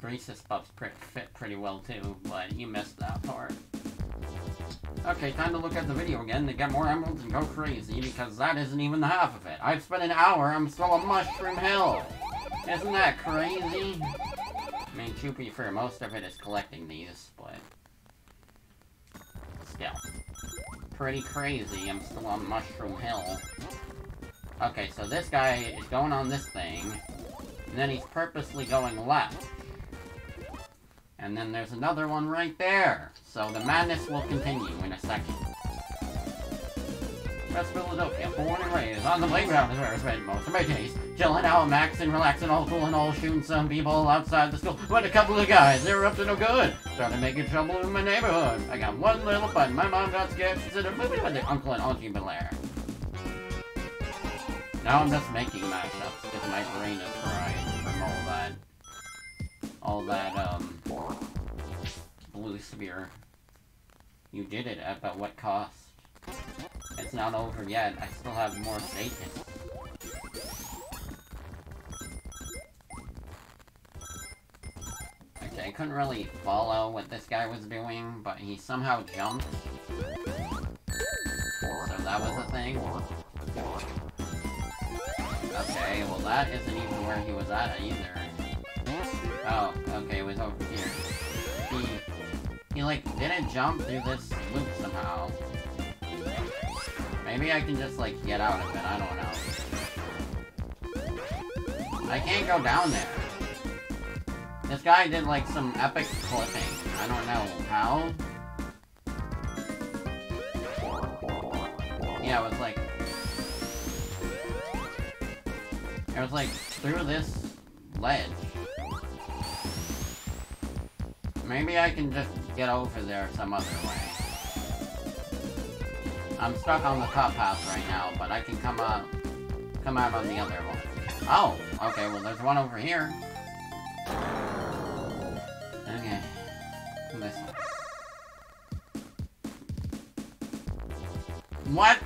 A: Reese's Puffs fit pretty well too, but you missed that part. Okay, time to look at the video again to get more emeralds and go crazy, because that isn't even the half of it. I've spent an hour, I'm still on Mushroom Hill! Isn't that crazy? I mean, to be fair, most of it is collecting these, but... Still. Pretty crazy, I'm still on Mushroom Hill. Okay, so this guy is going on this thing, and then he's purposely going left. And then there's another one right there. So the madness will continue in a second. West Philadelphia, born and raised on the playground is where I spent most of my days. Chilling out, maxing, relaxing, all cool and all shooting some people outside the school. But a couple of guys, they were up to no good. Started making trouble in my neighborhood. I got one little button. My mom got scared. She said, moving with their uncle and auntie Bel-Air. Now I'm just making mashups because my brain is fried. All that, um. Blue Sphere. You did it, at what cost? It's not over yet. I still have more stages. Okay, I couldn't really follow what this guy was doing, but he somehow jumped. So that was a thing. Okay, well that isn't even where he was at either. Oh, okay, it was over here. He, he like, didn't jump through this loop somehow. Maybe I can just, like, get out of it, I don't know. I can't go down there. This guy did, like, some epic clipping. I don't know how. Yeah, it was like... It was like, through this ledge. Maybe I can just get over there some other way. I'm stuck on the top path right now, but I can come out, come out on the other one. Oh, okay, well there's one over here. Okay, this one. What?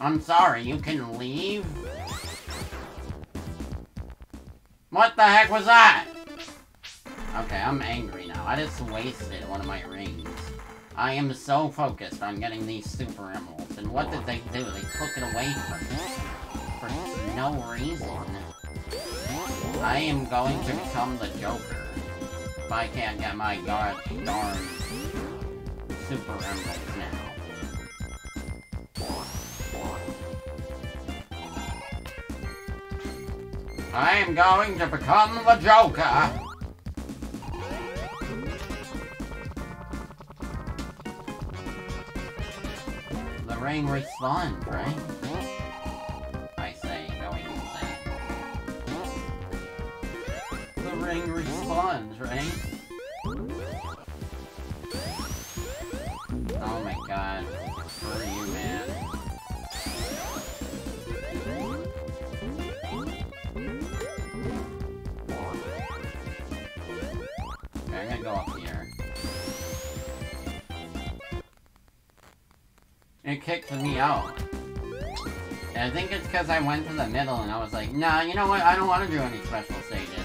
A: I'm sorry, you can leave? What the heck was that? Okay, I'm angry now. I just wasted one of my rings. I am so focused on getting these super emeralds, and what did they do? They took it away from me. For no reason. I am going to become the Joker. If I can't get my god darn super emeralds now. I am going to become the Joker! The rain respawned, right? I say, going insane. The ring respawns, right? Oh my god. Screw you, man. It kicked me out. And I think it's because I went to the middle and I was like, nah, you know what, I don't want to do any special stages.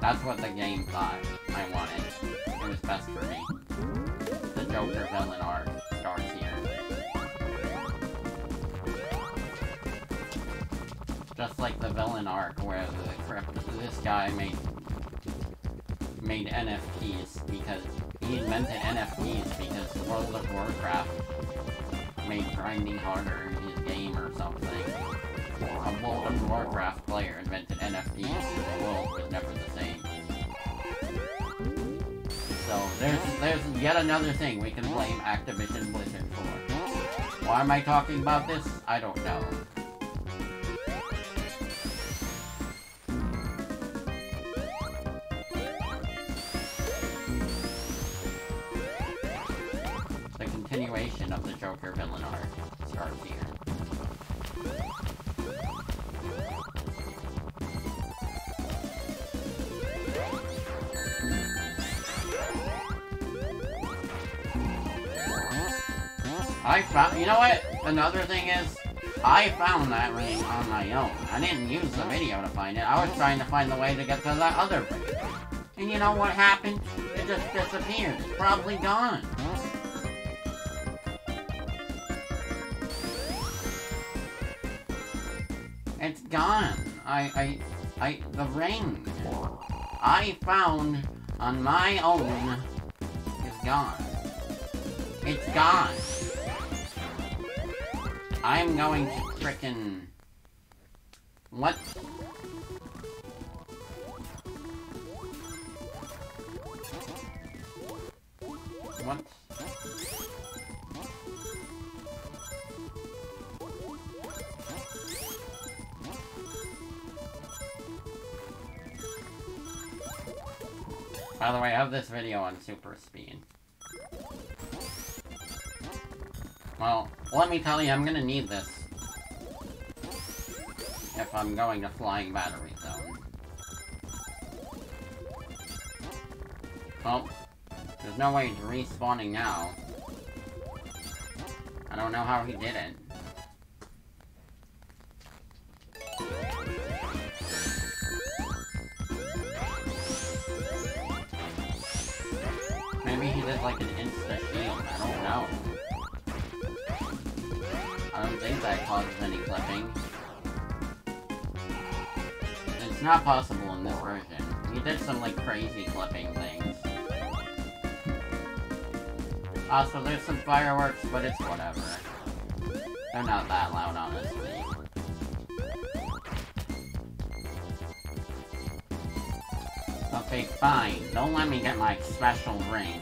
A: That's what the game thought I wanted. it was best for me. The Joker villain arc starts here. Just like the villain arc where the this guy made made NFTs because invented NFTs because World of Warcraft made grinding harder in his game or something. A World of Warcraft player invented NFTs and the world was never the same. So there's there's yet another thing we can blame Activision Blizzard for. Why am I talking about this? I don't know. Another thing is, I found that ring on my own. I didn't use the video to find it. I was trying to find the way to get to that other ring. And you know what happened? It just disappeared. It's probably gone. It's gone. I, I, I, the ring I found on my own is gone. It's gone. I'm going to frickin' What? What? By the way, I have this video on super speed. Well, let me tell you, I'm gonna need this. If I'm going to Flying Battery Zone. Well, oh, there's no way he's respawning now. I don't know how he did it. Maybe he did like an think that causes any clipping. It's not possible in this version. He did some like crazy clipping things. Also, there's some fireworks, but it's whatever. They're not that loud, honestly. Okay, fine. Don't let me get my special ring.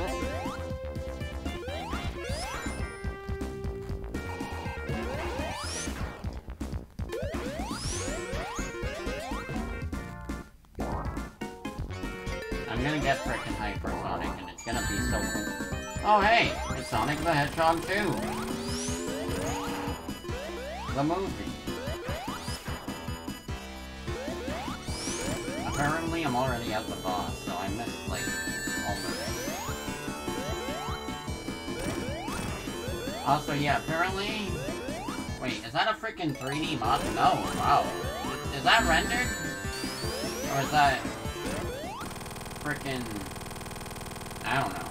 A: I'm gonna get frickin' Hyper Sonic, and it's gonna be so cool. Oh hey, it's Sonic the Hedgehog 2! The movie. Apparently I'm already at the boss, so I missed, like, Also, yeah, apparently... Wait, is that a freaking 3D mod? No, wow. Is that rendered? Or is that... Freaking... I don't know.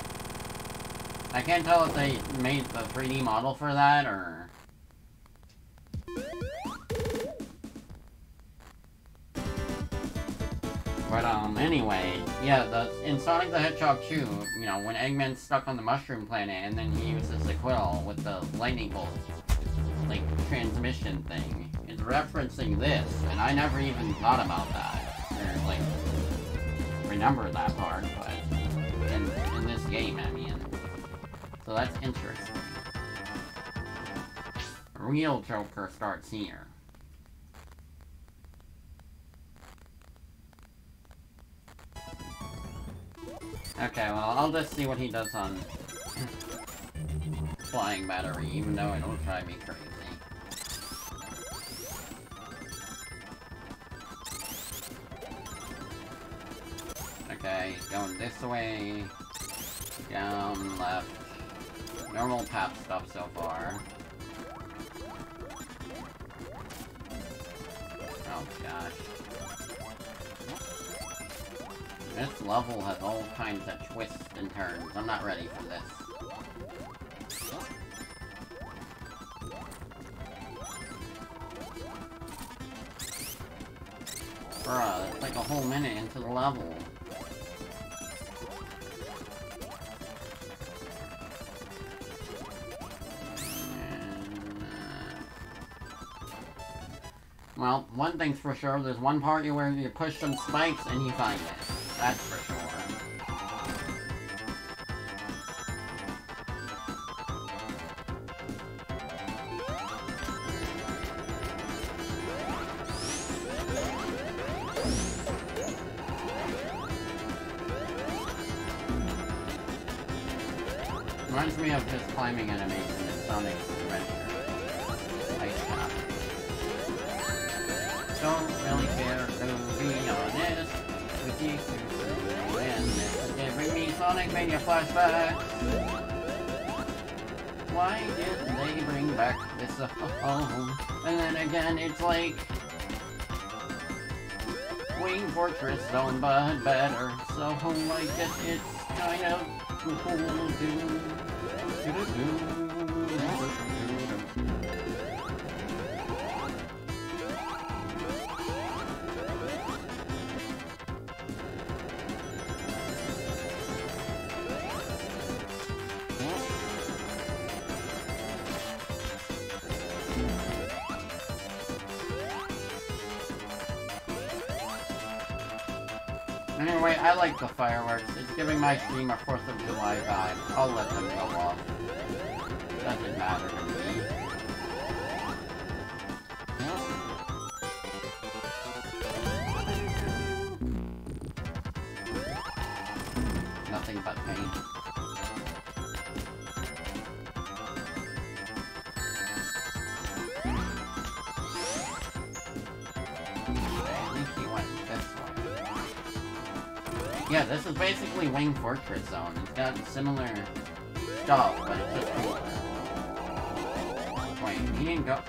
A: I can't tell if they made the 3D model for that, or... But, um, anyway, yeah, the, in Sonic the Hedgehog 2, you know, when Eggman's stuck on the Mushroom Planet, and then he uses the quill with the lightning bolt, like, transmission thing, it's referencing this, and I never even thought about that, or, like, remember that part, but in, in this game, I mean. So that's interesting. Real Joker starts here. Okay, well, I'll just see what he does on Flying Battery, even though it'll drive me crazy. Okay, going this way. Down, left. Normal path stuff so far. Oh gosh. This level has all kinds of twists and turns. I'm not ready for this. Bruh, it's like a whole minute into the level. Uh, well, one thing's for sure, there's one part where you push some spikes and you find it. That's for sure. Like the fireworks. It's giving my stream a 4th of July vibe. I'll let them go off. Doesn't matter Yeah, this is basically Wing Fortress Zone. It's got similar stuff, but it's just cooler. Wait, he didn't go...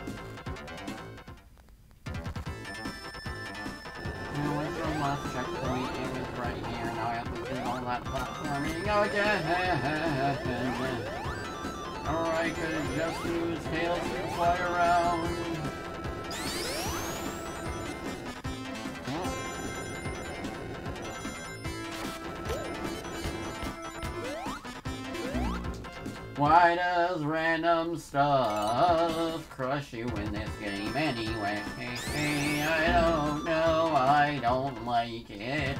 A: No, went from last checkpoint, it was right here, now I have to do oh, all that platforming again! Or I could just use tails to fly around. Why does random stuff crush you in this game anyway? I don't know, I don't like it.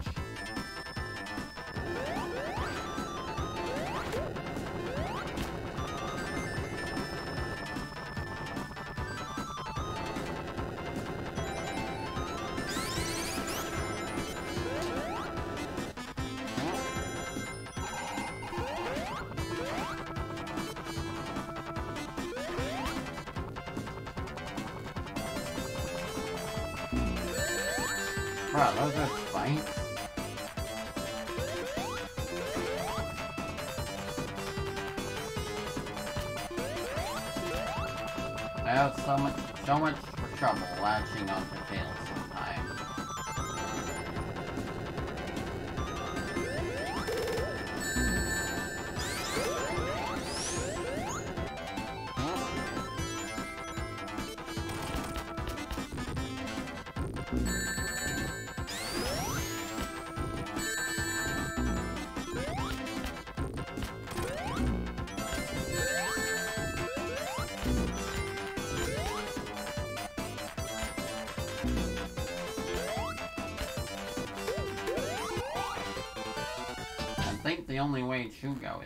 A: Only way to go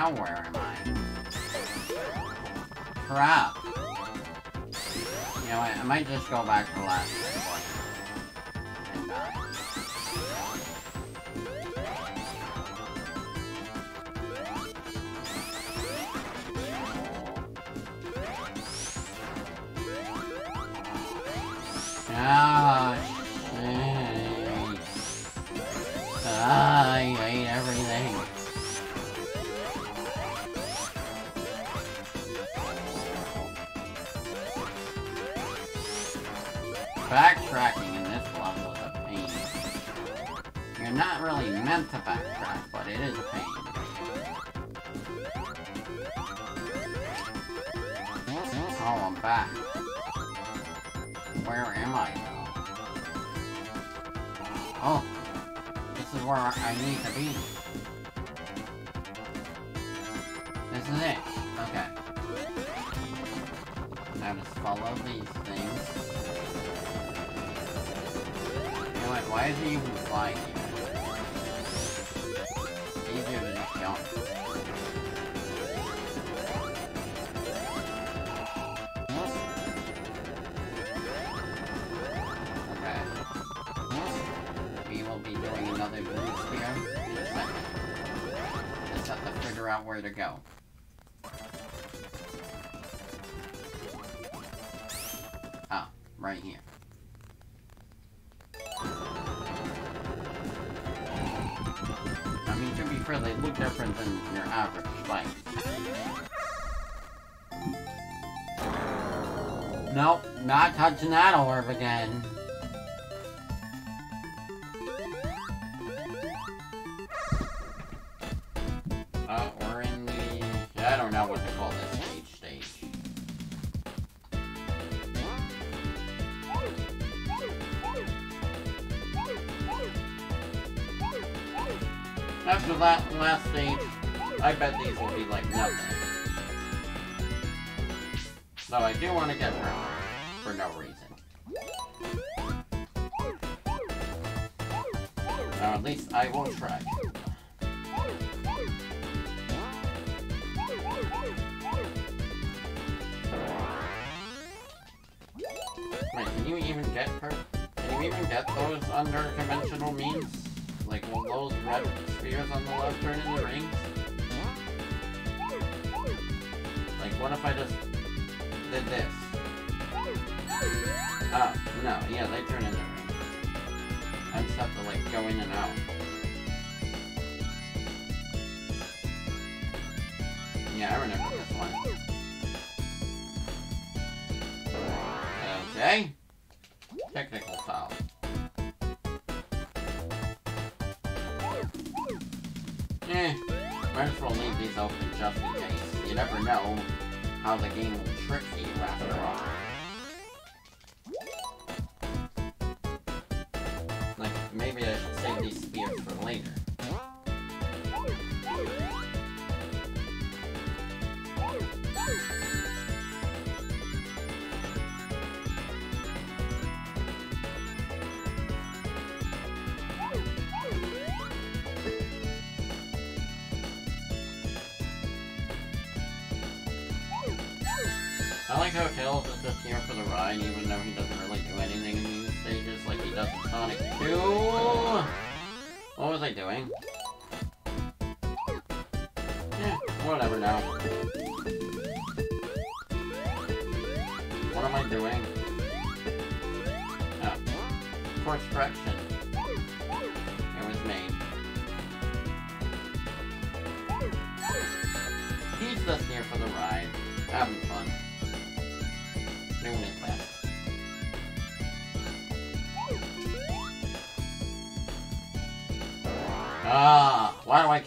A: Now where am I? Crap. You know what, I might just go back to the last one. out where to go. Ah, right here. I mean, to be fair, they look different than your average bike. Nope, not touching that orb again.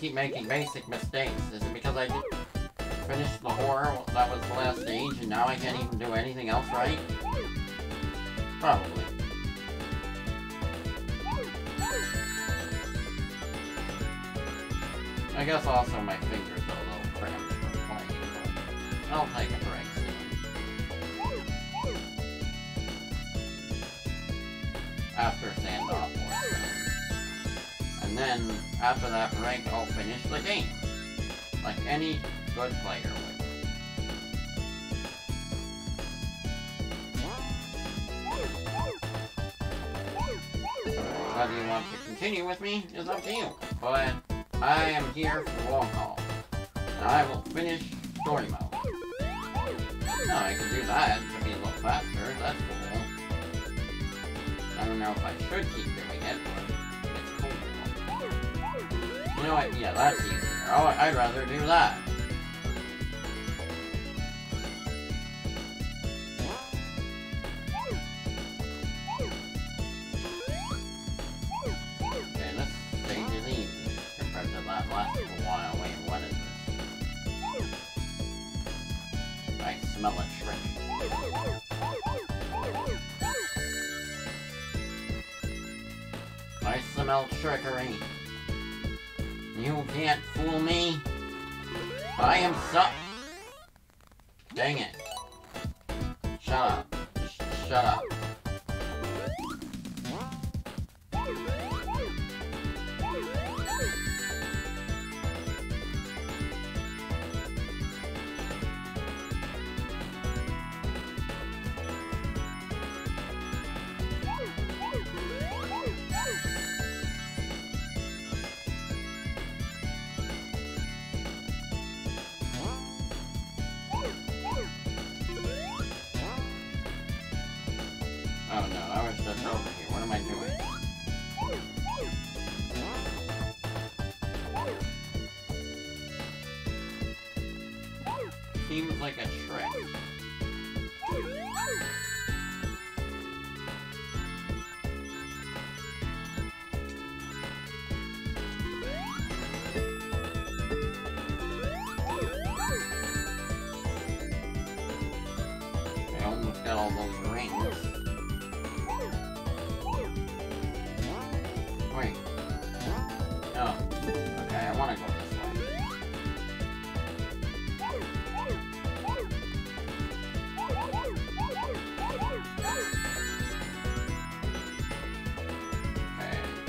A: keep making basic mistakes? Is it because I finished the horror that was the last stage and now I can't even do anything else right? Probably. I guess also my fingers are a little cramped from playing, but I'll take it. After that break, I'll finish the game. Like any good player would. Whether you want to continue with me is up to you, but I am here for the long haul. And I will finish yeah, that's easier. I'd rather do that.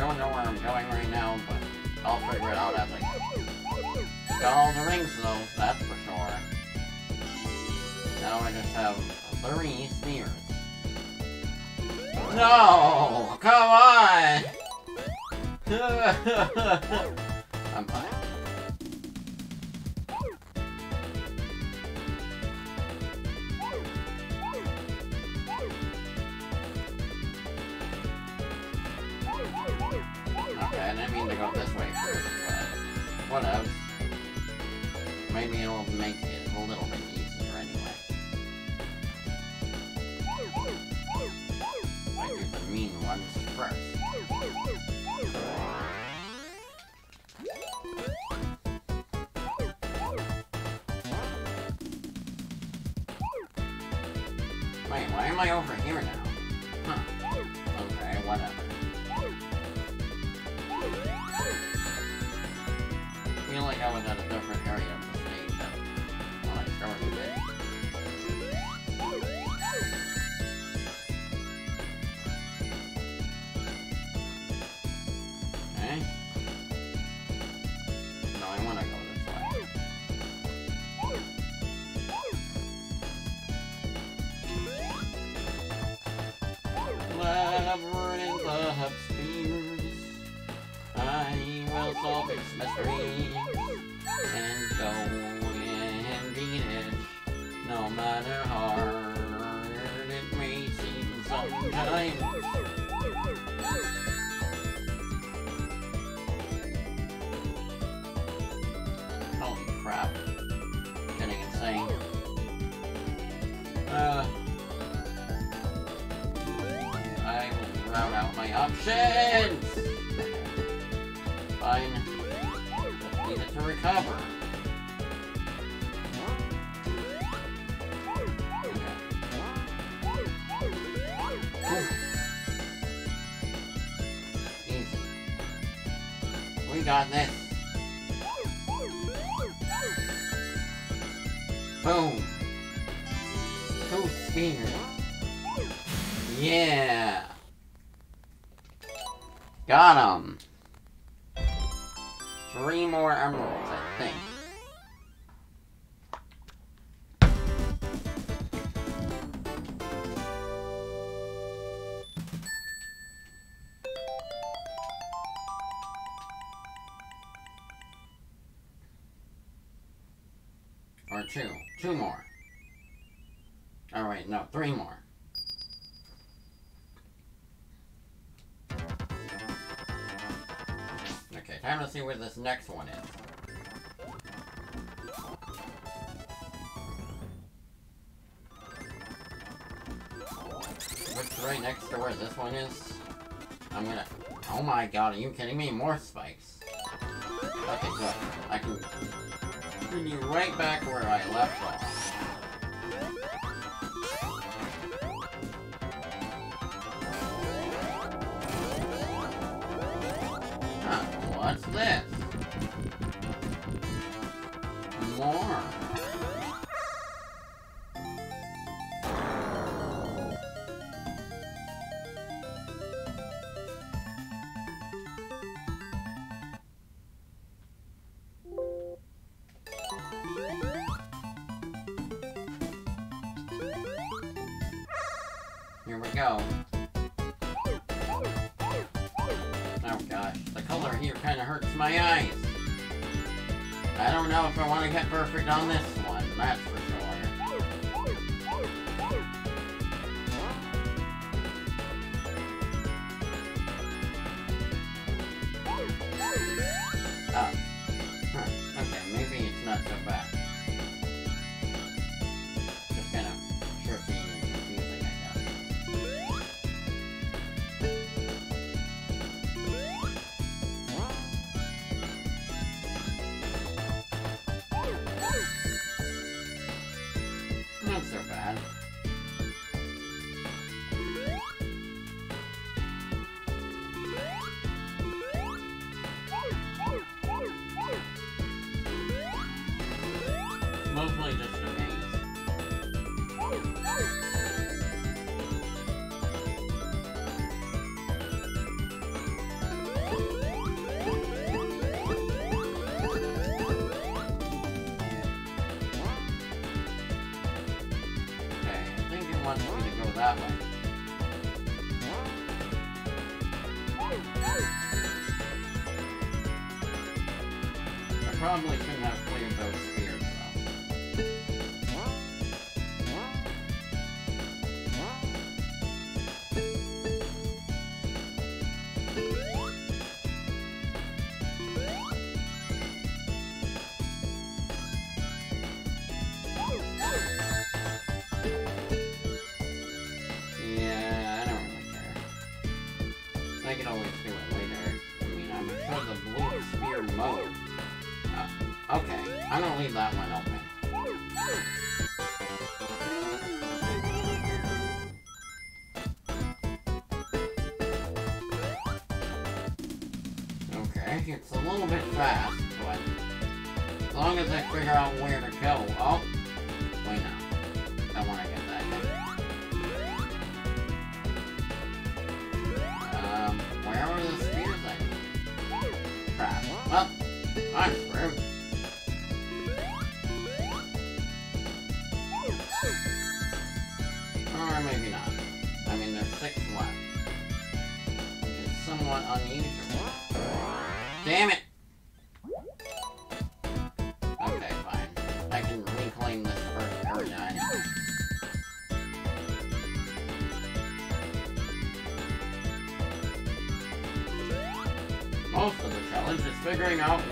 A: Don't know where I'm going right now, but I'll figure it out as I go. Got all the rings though, that's for sure. Now I just have three spheres. No! Come on! I'm fine. Two more. All right, no, three more. Okay, time to see where this next one is. What's right next to where this one is? I'm gonna... Oh my god, are you kidding me? More spikes. Okay, good. I can dropping you right back where I left off. Huh, what's this?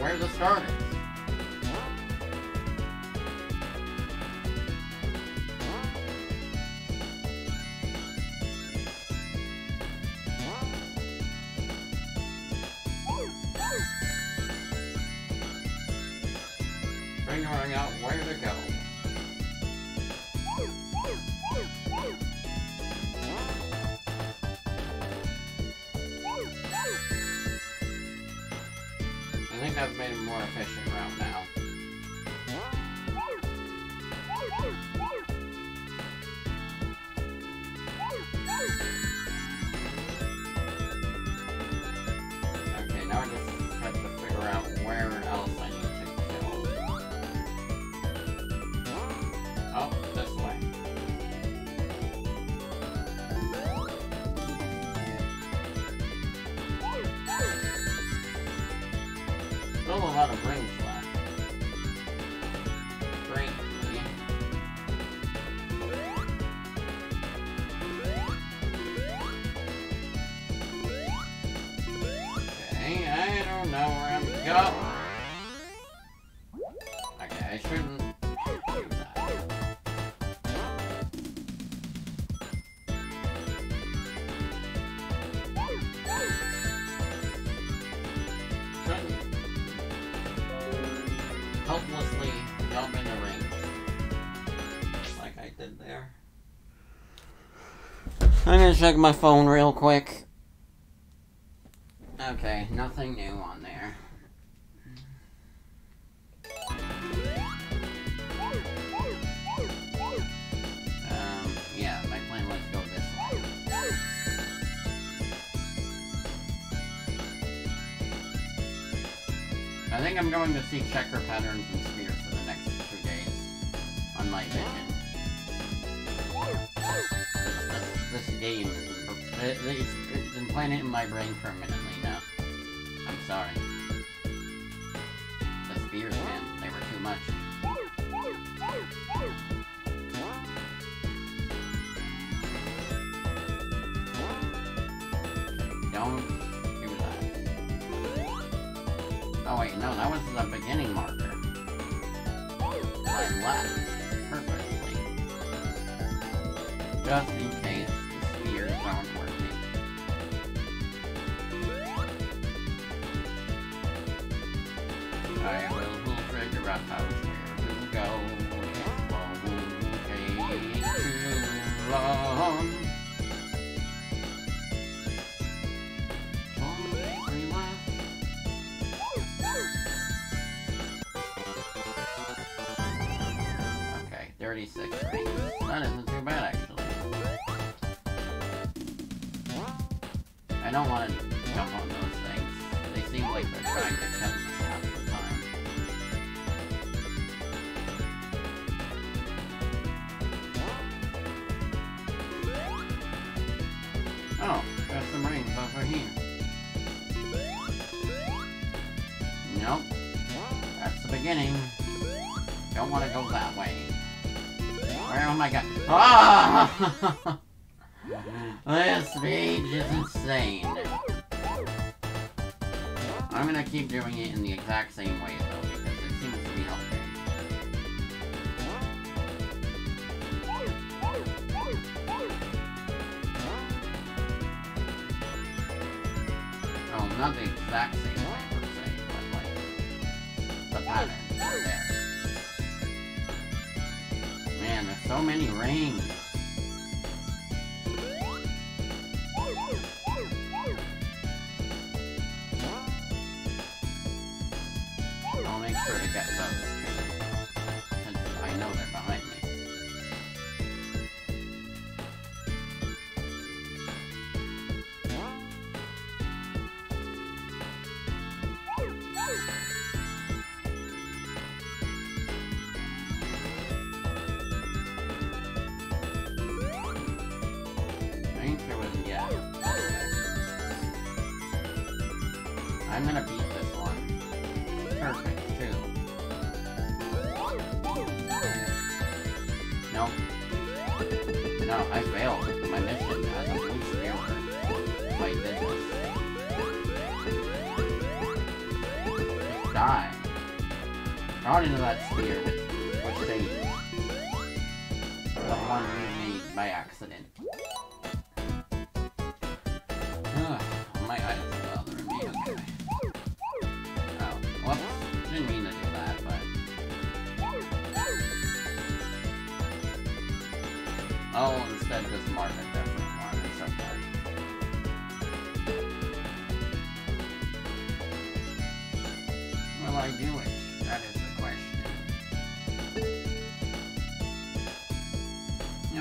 A: where's the starter? check my phone real quick. Okay, nothing new on there. Um, yeah, my plan was to go this. I think I'm going to see ハハハ。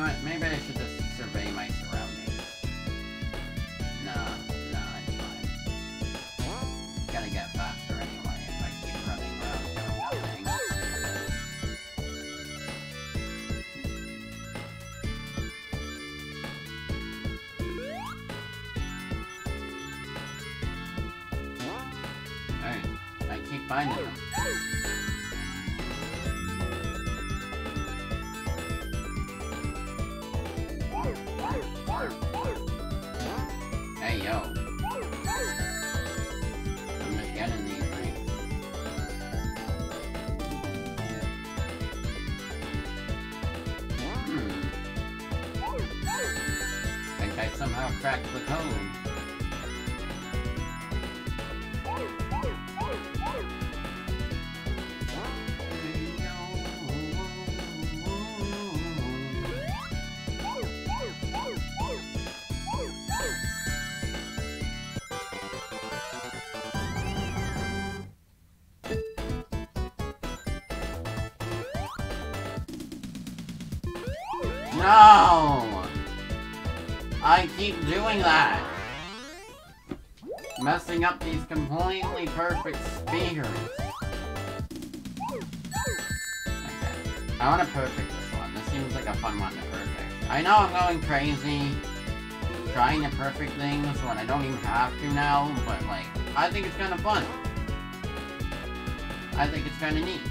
A: Know what? Maybe I should just doing that! Messing up these completely perfect speakers. Okay. I want to perfect this one. This seems like a fun one to perfect. I know I'm going crazy trying to perfect things when I don't even have to now, but like, I think it's kind of fun. I think it's kind of neat.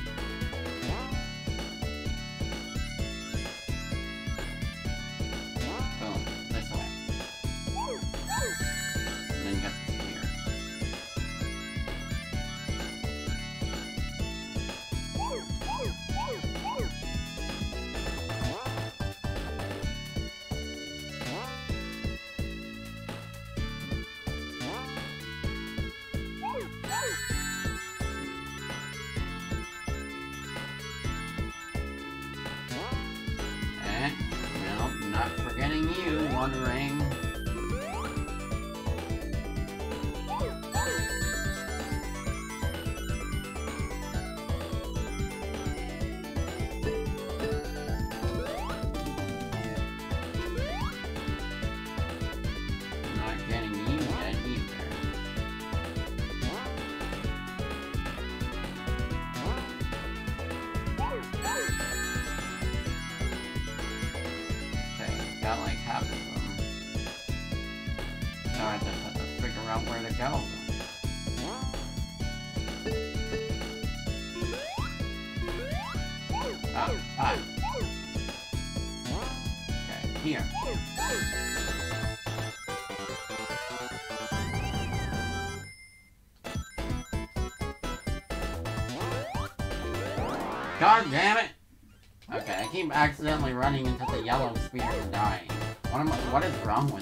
A: Accidentally running into the yellow sphere and dying. What am I, what is wrong with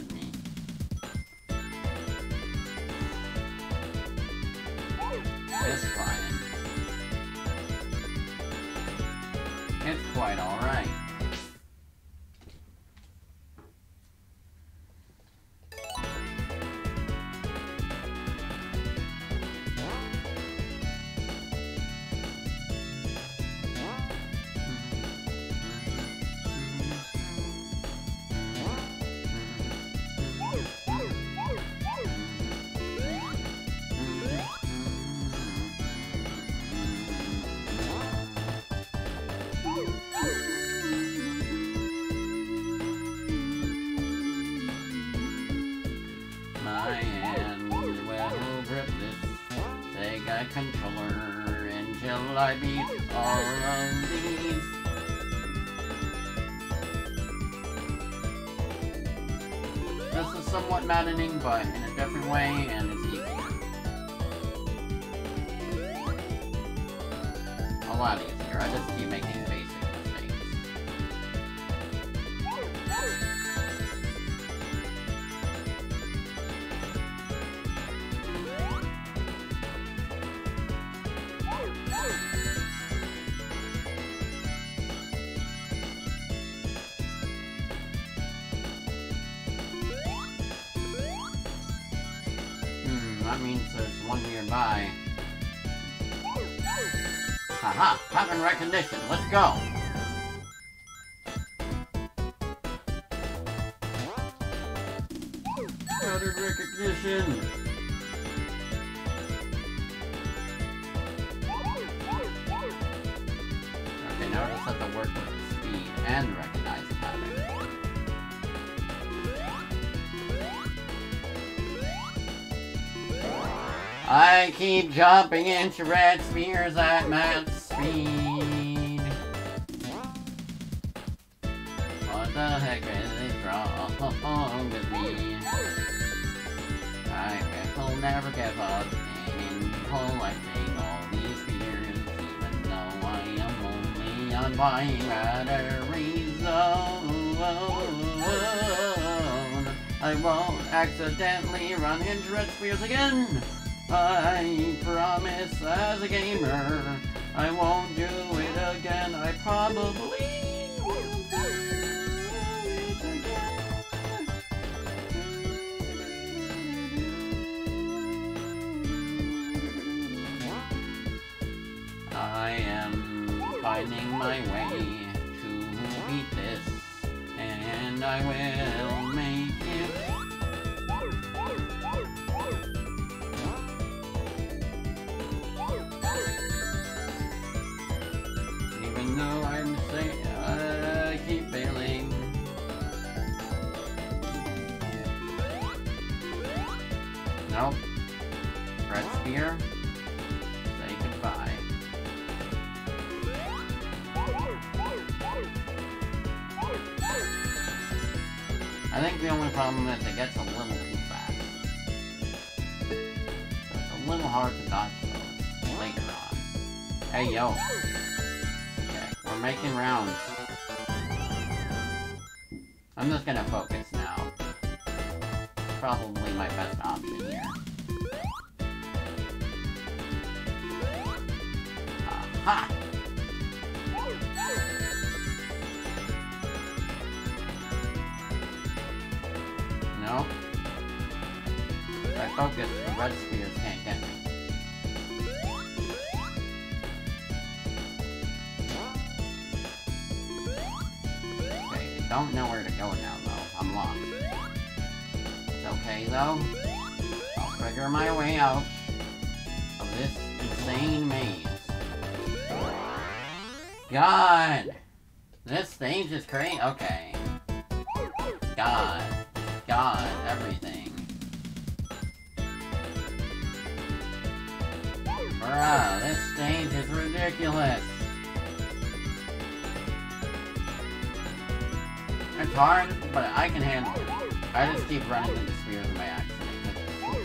A: Pattern recognition, let's go! Pattern recognition! Okay, now just have to work with speed and recognize the pattern. I keep jumping into red spheres at mad my battery zone. I won't accidentally run into red spheres again. I promise as a gamer, I won't do it again. I probably finding my way to beat this, and I will Is crazy. Okay. God. God, everything. Bruh, this stage is ridiculous. It's hard, but I can handle it. I just keep running into spheres by accident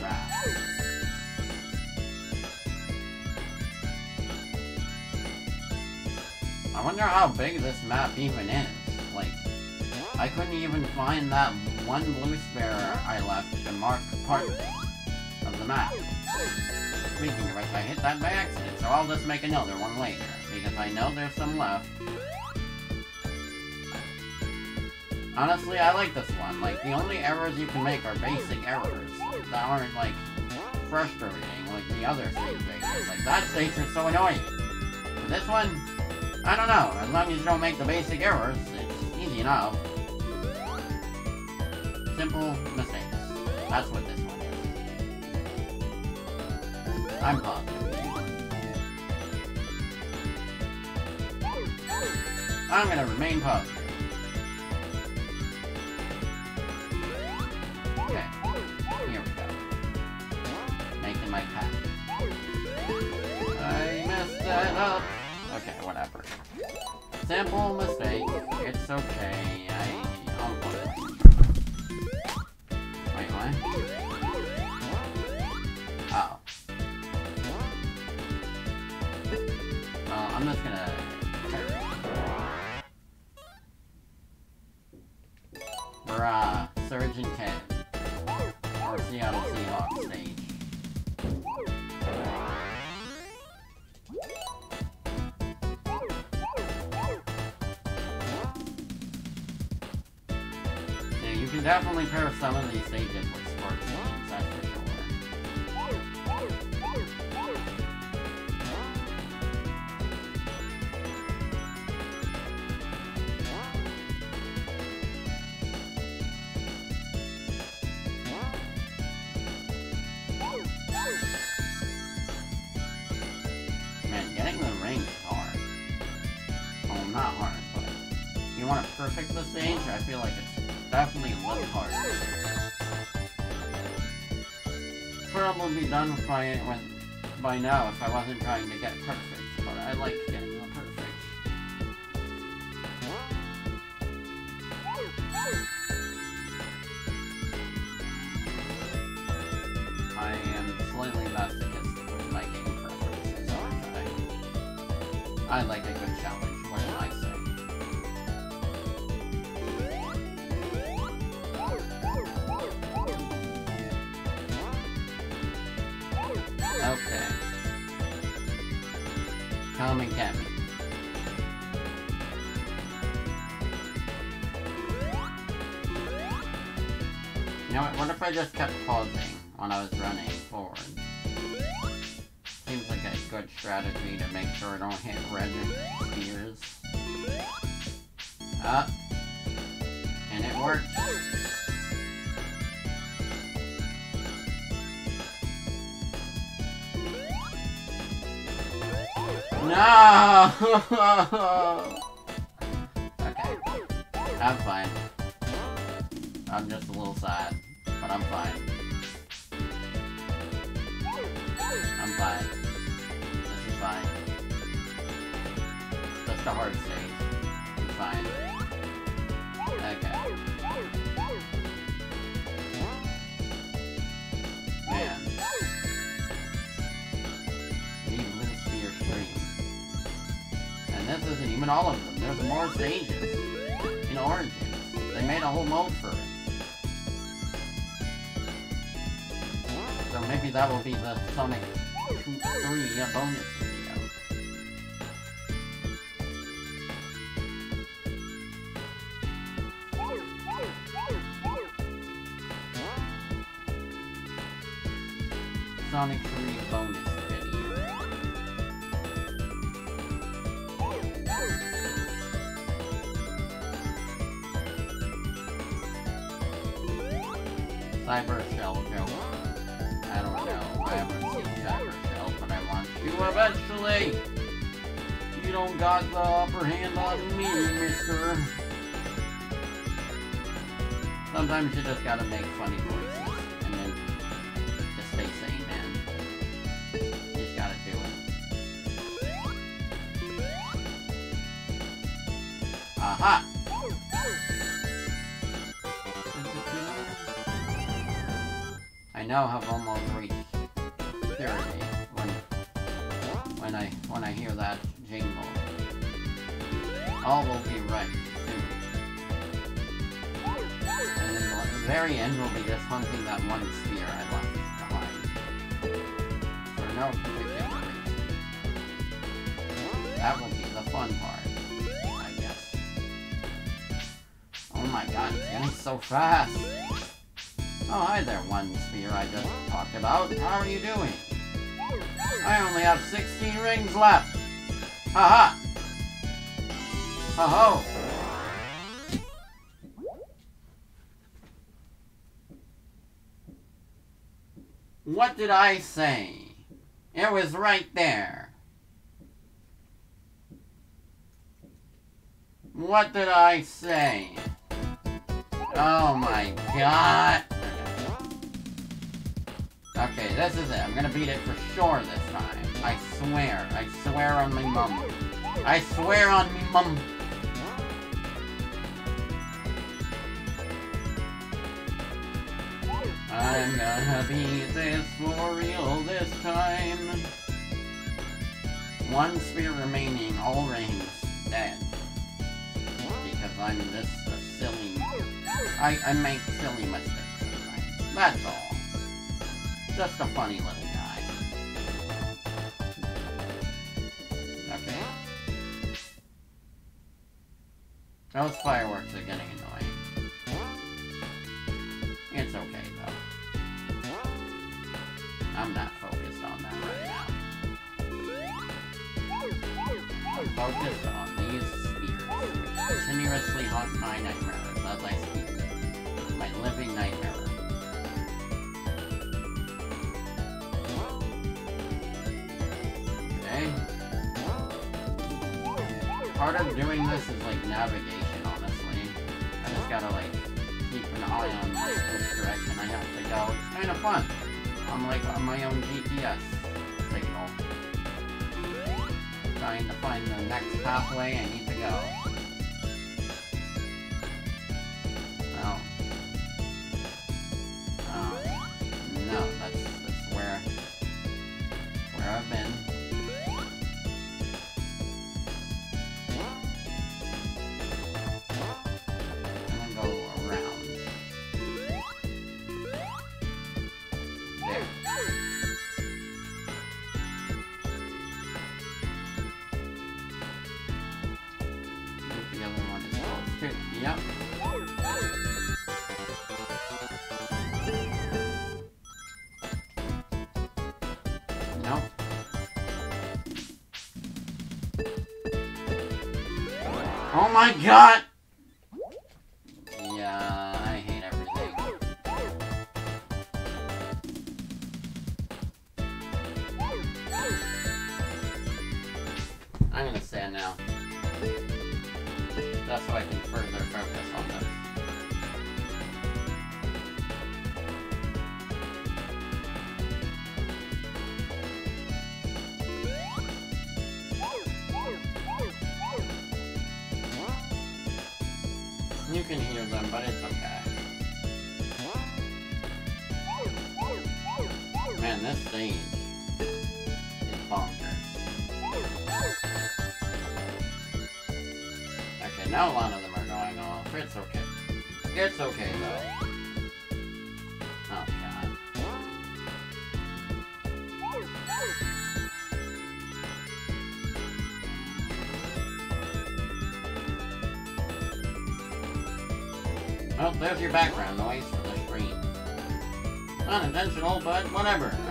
A: it's. I wonder how big this map even is. I couldn't even find that one blue sphere I left to mark part of the map. Speaking of which, I hit that by accident, so I'll just make another one later, because I know there's some left. Honestly, I like this one. Like, the only errors you can make are basic errors that aren't, like, frustrating like the other stage stages. Like, that stage is so annoying. But this one, I don't know. As long as you don't make the basic errors, it's easy enough. Simple mistakes. That's what this one is. I'm positive. I'm gonna remain positive. By now if just kept pausing when I was running forward? Seems like a good strategy to make sure I don't hit red spheres. Up. And it worked. No! Sonic 3 bonus video. Cyber Shell Joe. I don't know. I haven't seen Cyber Shell, but I want to eventually. You don't got the upper hand on me, mister. Sometimes you just gotta make funny voices, now have almost reached purity when when I when I hear that jingle. All will be right soon. And then the very end will be just hunting that one sphere I left behind. For no particular reason. That will be the fun part, I guess. Oh my god, it's so fast! Oh, hi there, one sphere I just talked about. How are you doing? I only have 16 rings left. Haha! Ho ho! What did I say? It was right there. What did I say? Oh my god! Okay, this is it. I'm gonna beat it for sure this time. I swear. I swear on my mum. I swear on me mum. I'm gonna beat this for real this time. One sphere remaining, all rings dead. Because I'm this a silly... I, I make silly mistakes. That's all. Just a funny little guy. Okay. Those fireworks are getting annoying. It's okay, though. I'm not focused on that right now. I'm focused on these which continuously haunt my nightmares as I speak. My living nightmare. Okay. Part of doing this is like navigation on just gotta like keep an eye on like, which direction I have to go. It's kind of fun. I'm like on my own GPS signal. Trying to find the next pathway I need to go. Oh. No, that's, that's where, where I've been. Oh Unintentional, but whatever.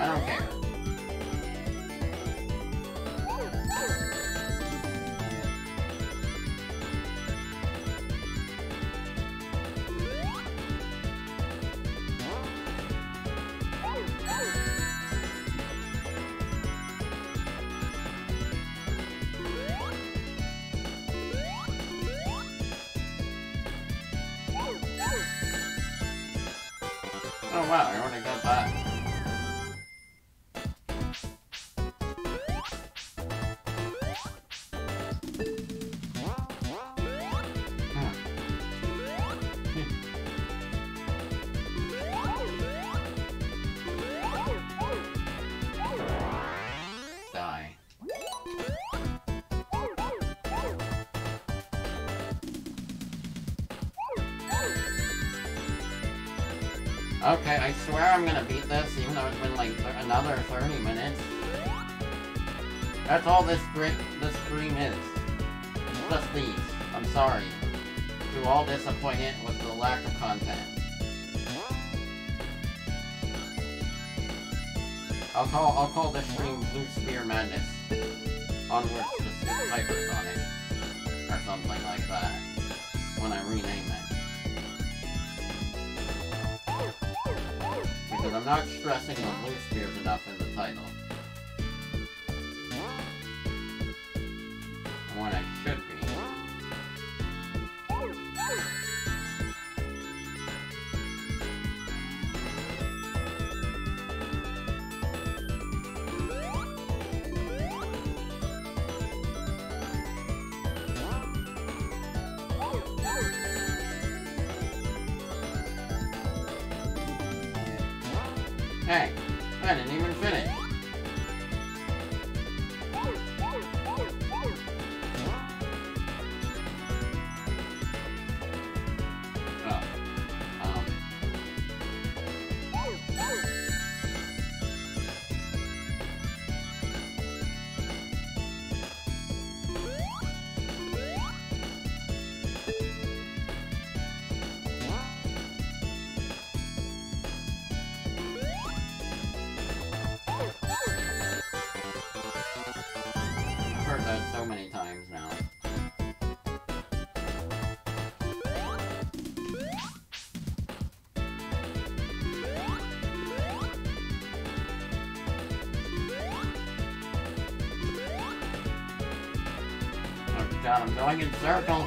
A: I'm gonna beat this, even though it's been like th another 30 minutes. That's all this stream, this stream is. Just these. I'm sorry. To all disappointed with the lack of content. I'll call I'll call this stream Blue Sphere Madness. Onwards to Hyper Sonic. Or something like that. When I rename it. Because I'm not stressing the blue spheres enough in the title. I should be. I'm going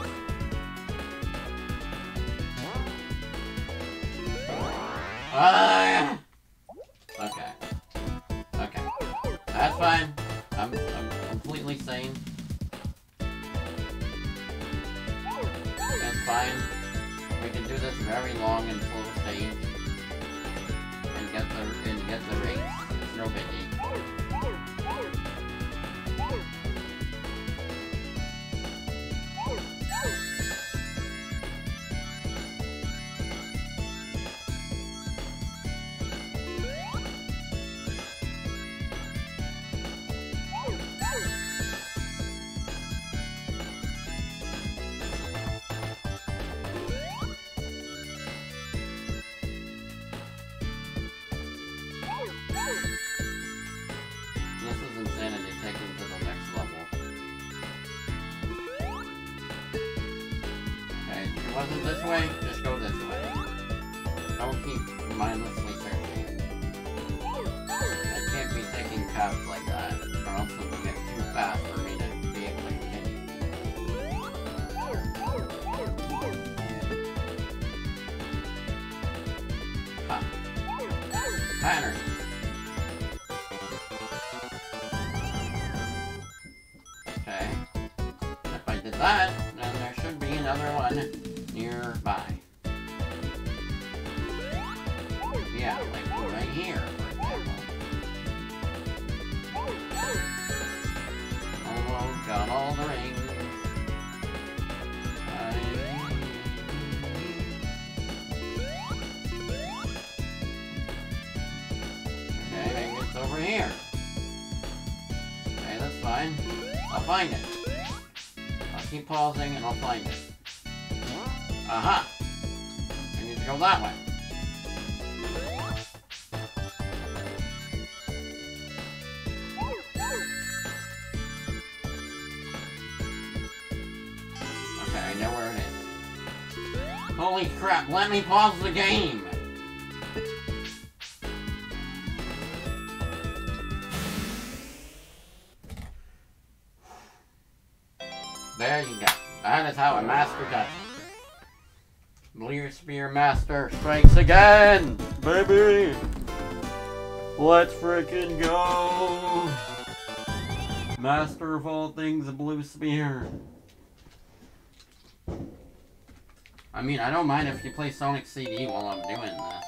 A: pausing and I'll find it. Aha! I need to go that way. Okay, I know where it is. Holy crap, let me pause the game! Again! Baby! Let's freaking go! Master of all things, Blue Sphere. I mean, I don't mind if you play Sonic CD while I'm doing this,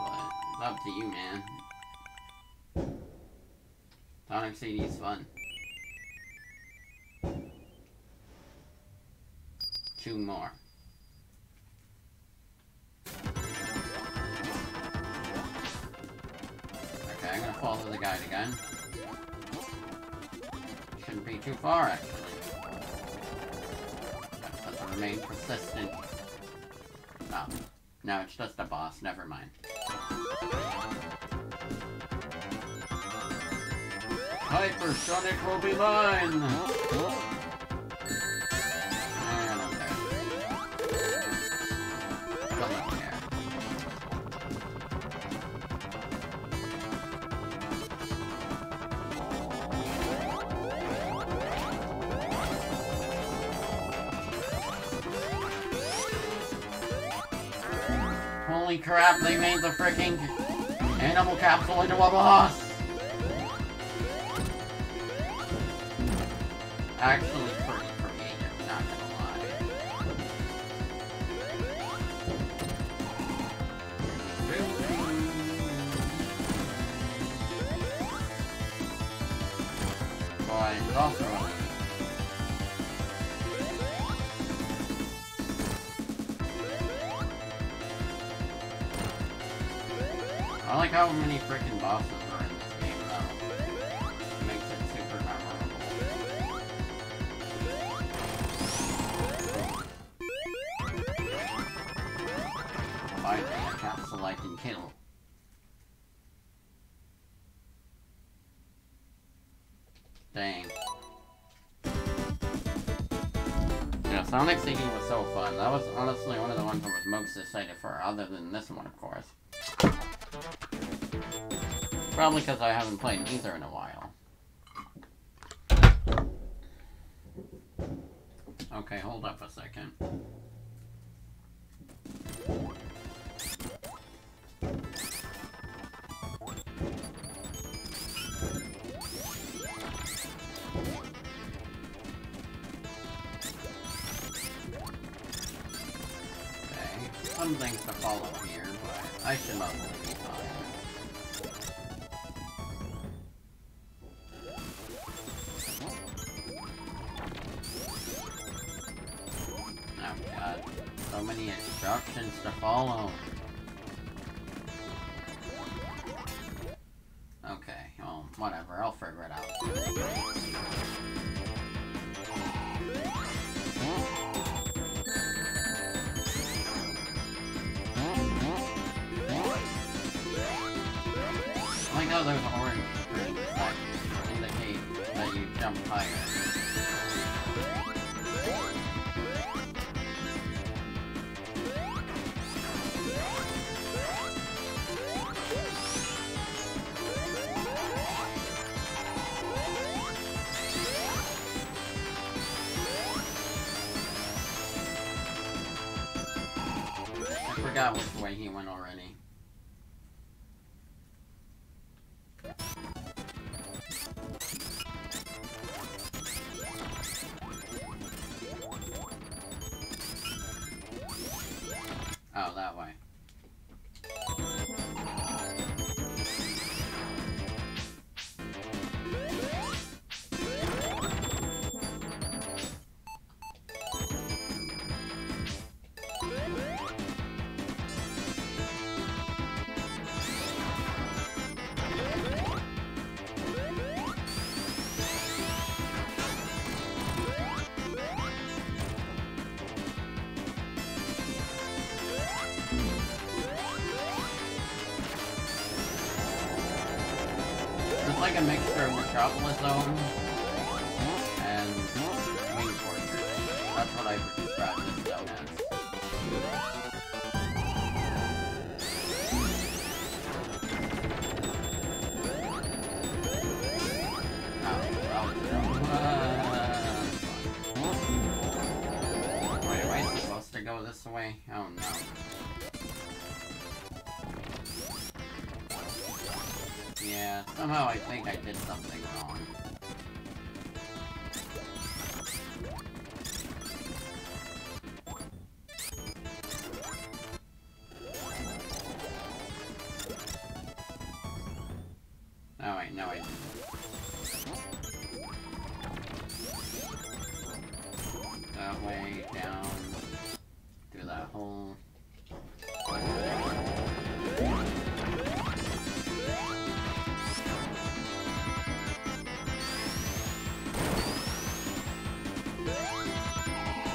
A: but it's up to you, man. Sonic CD is fun. Two more. Guide again. Shouldn't be too far, actually. Have to remain persistent. Oh. No, it's just a boss, never mind. Hyper Sonic will be mine! Holy crap, they made the freaking animal capsule into a boss! Actually pretty creative, not gonna lie. Boy, it's also I like how many freaking bosses are in this game, though. It makes it super memorable. Finally, a capsule I can kill. Dang. Yeah, Sonic CD was so fun. That was honestly one of the ones I was most excited for, other than this one, of course. Probably because I haven't played either in a while. Okay, hold up a second. Okay, some things to follow here, but I should not. Metropolis Zone and Wingport. That's what I describe this zone as. Wait, am I supposed to go this way? Oh no. Yeah, somehow I think I did something.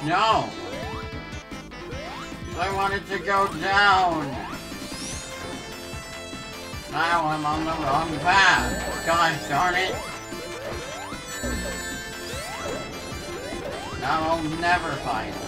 A: No! I wanted to go down! Now I'm on the wrong path! God darn it! Now I'll never find it.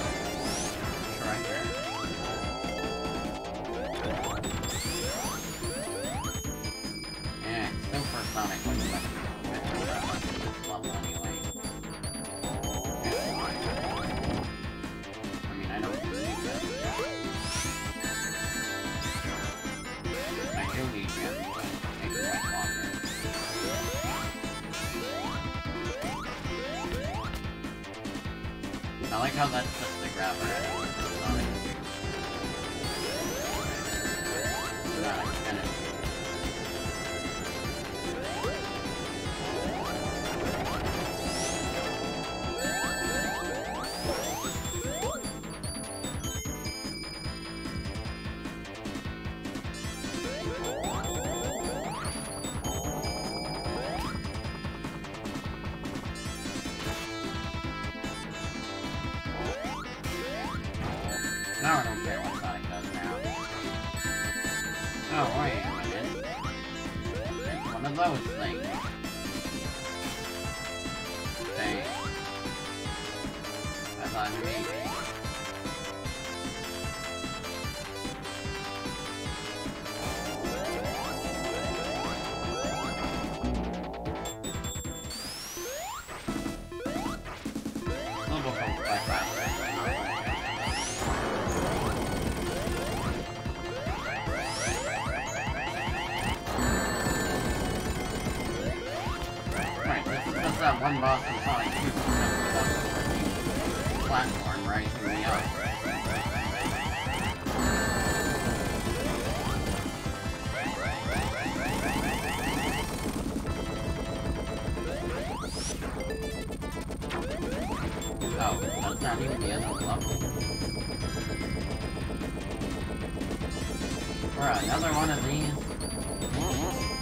A: Bruh, another one of these?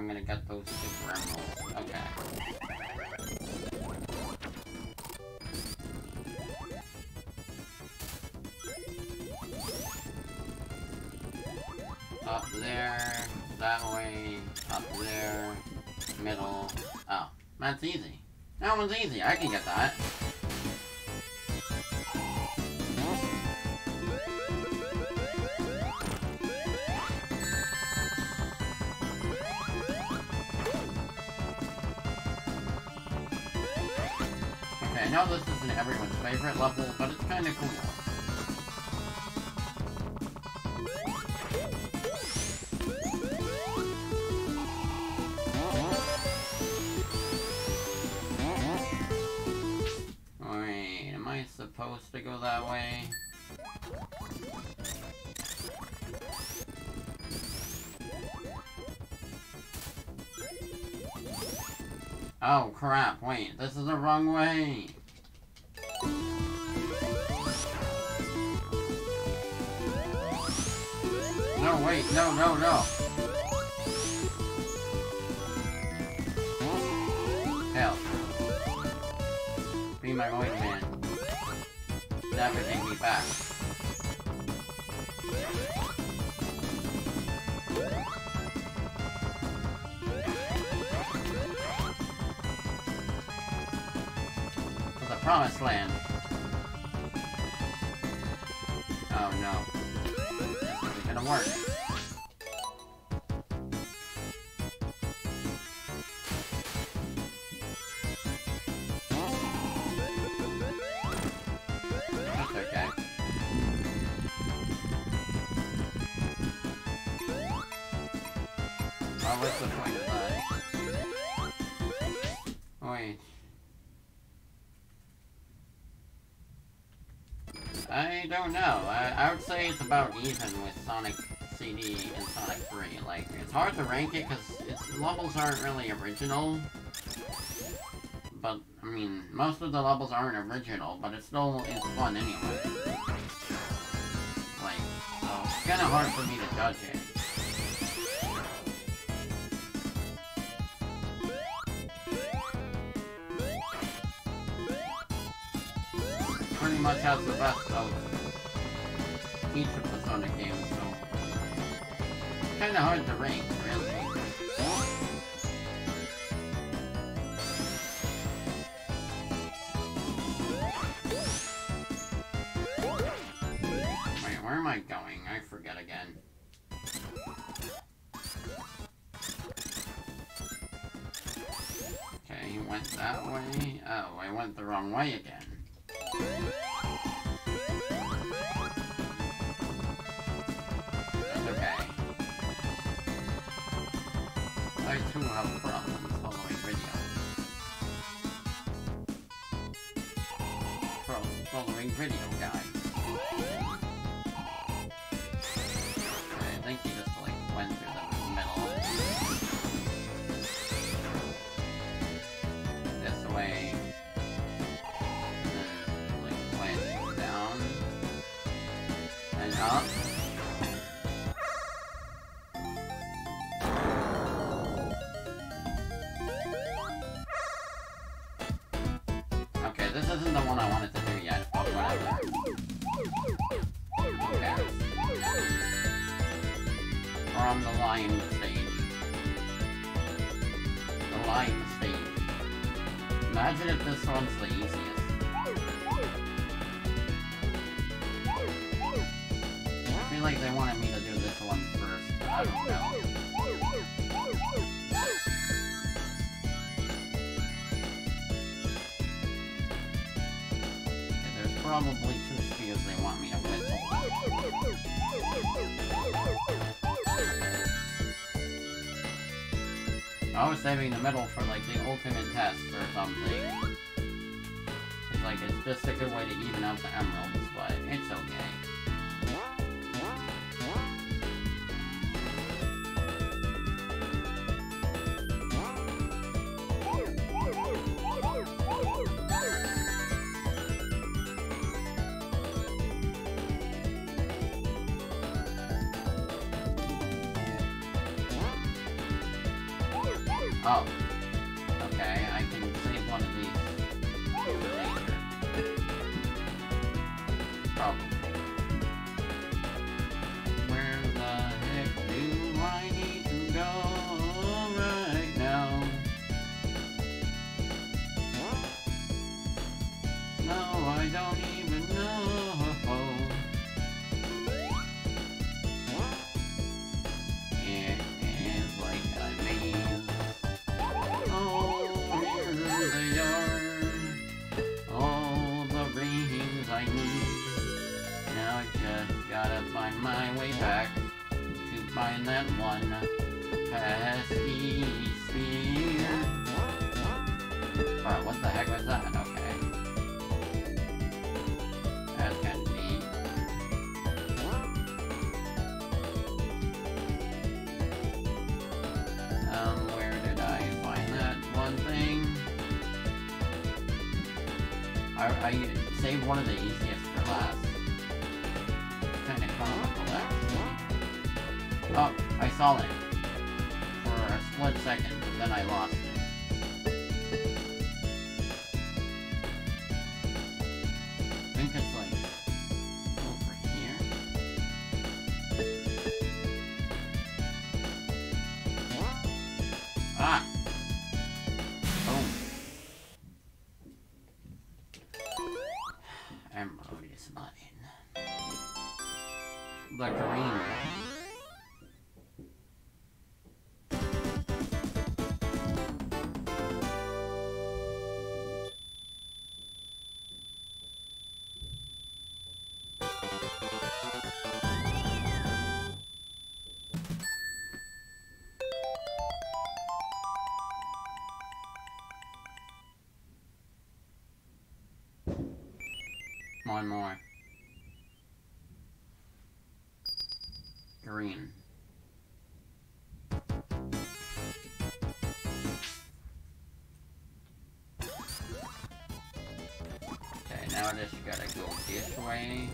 A: I'm gonna get those super emeralds. Okay. Up there, that way, up there, middle. Oh, that's easy. That one's easy. I can get that. Don't know. I, I would say it's about even with Sonic CD and Sonic 3. Like, it's hard to rank it because its levels aren't really original. But, I mean, most of the levels aren't original, but it still is fun anyway. Like, so it's kind of hard for me to judge it. Pretty much has the best of hard to rank, saving the middle for like the ultimate test or something. It's like it's just a good way to even out the emeralds, but it's okay. した one of these. one more. Green. Okay, now I just gotta go this way.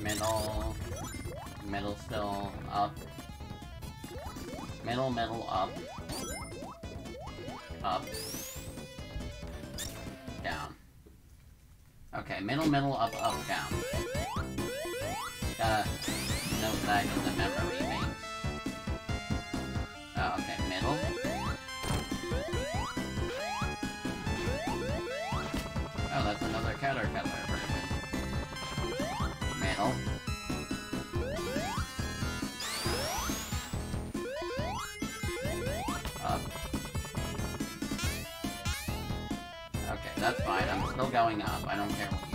A: Middle. Middle still up. Middle, middle, up. Up. Okay, middle, middle, up, up, down. Uh, Gotta note that I. Oh, okay, middle. Oh, that's another caterpillar. Middle. Up. Okay, that's fine. I'm still going up. I don't care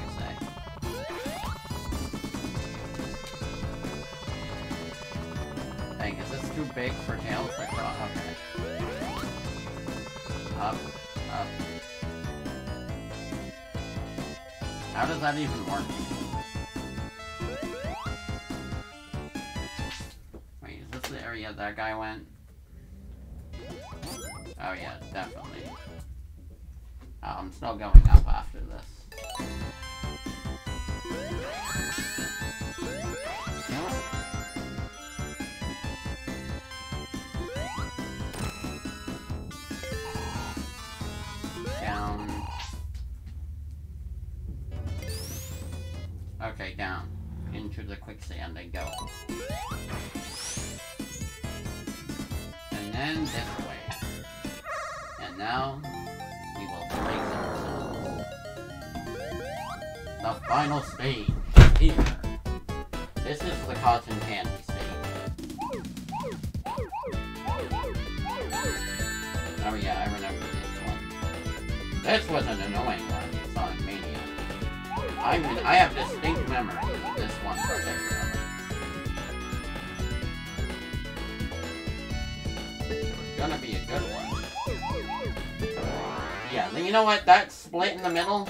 A: that even work? Wait, is this the area that guy went? sand and go. And then this way. And now, we will place ourselves. The final stage. know what? That split in the middle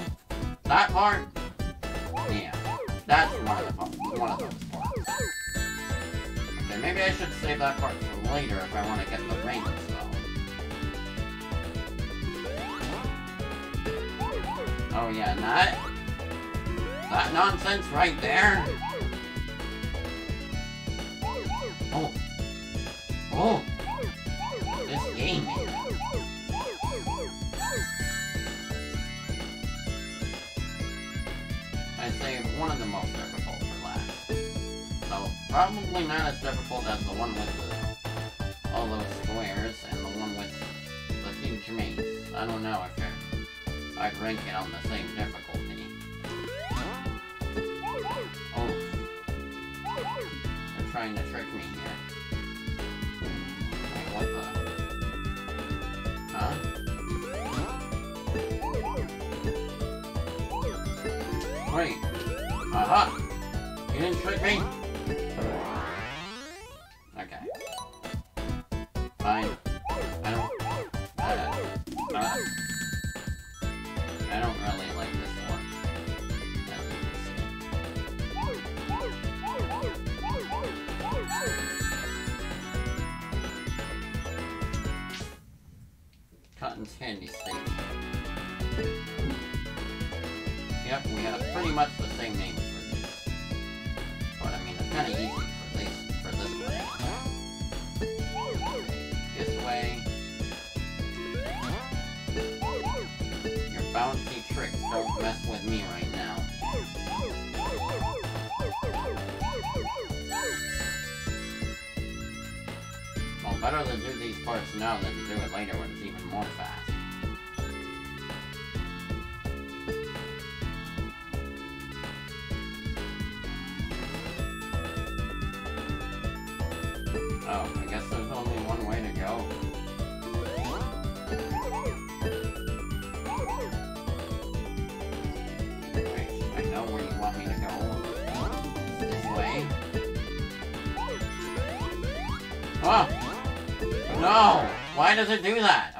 A: Why does it do that?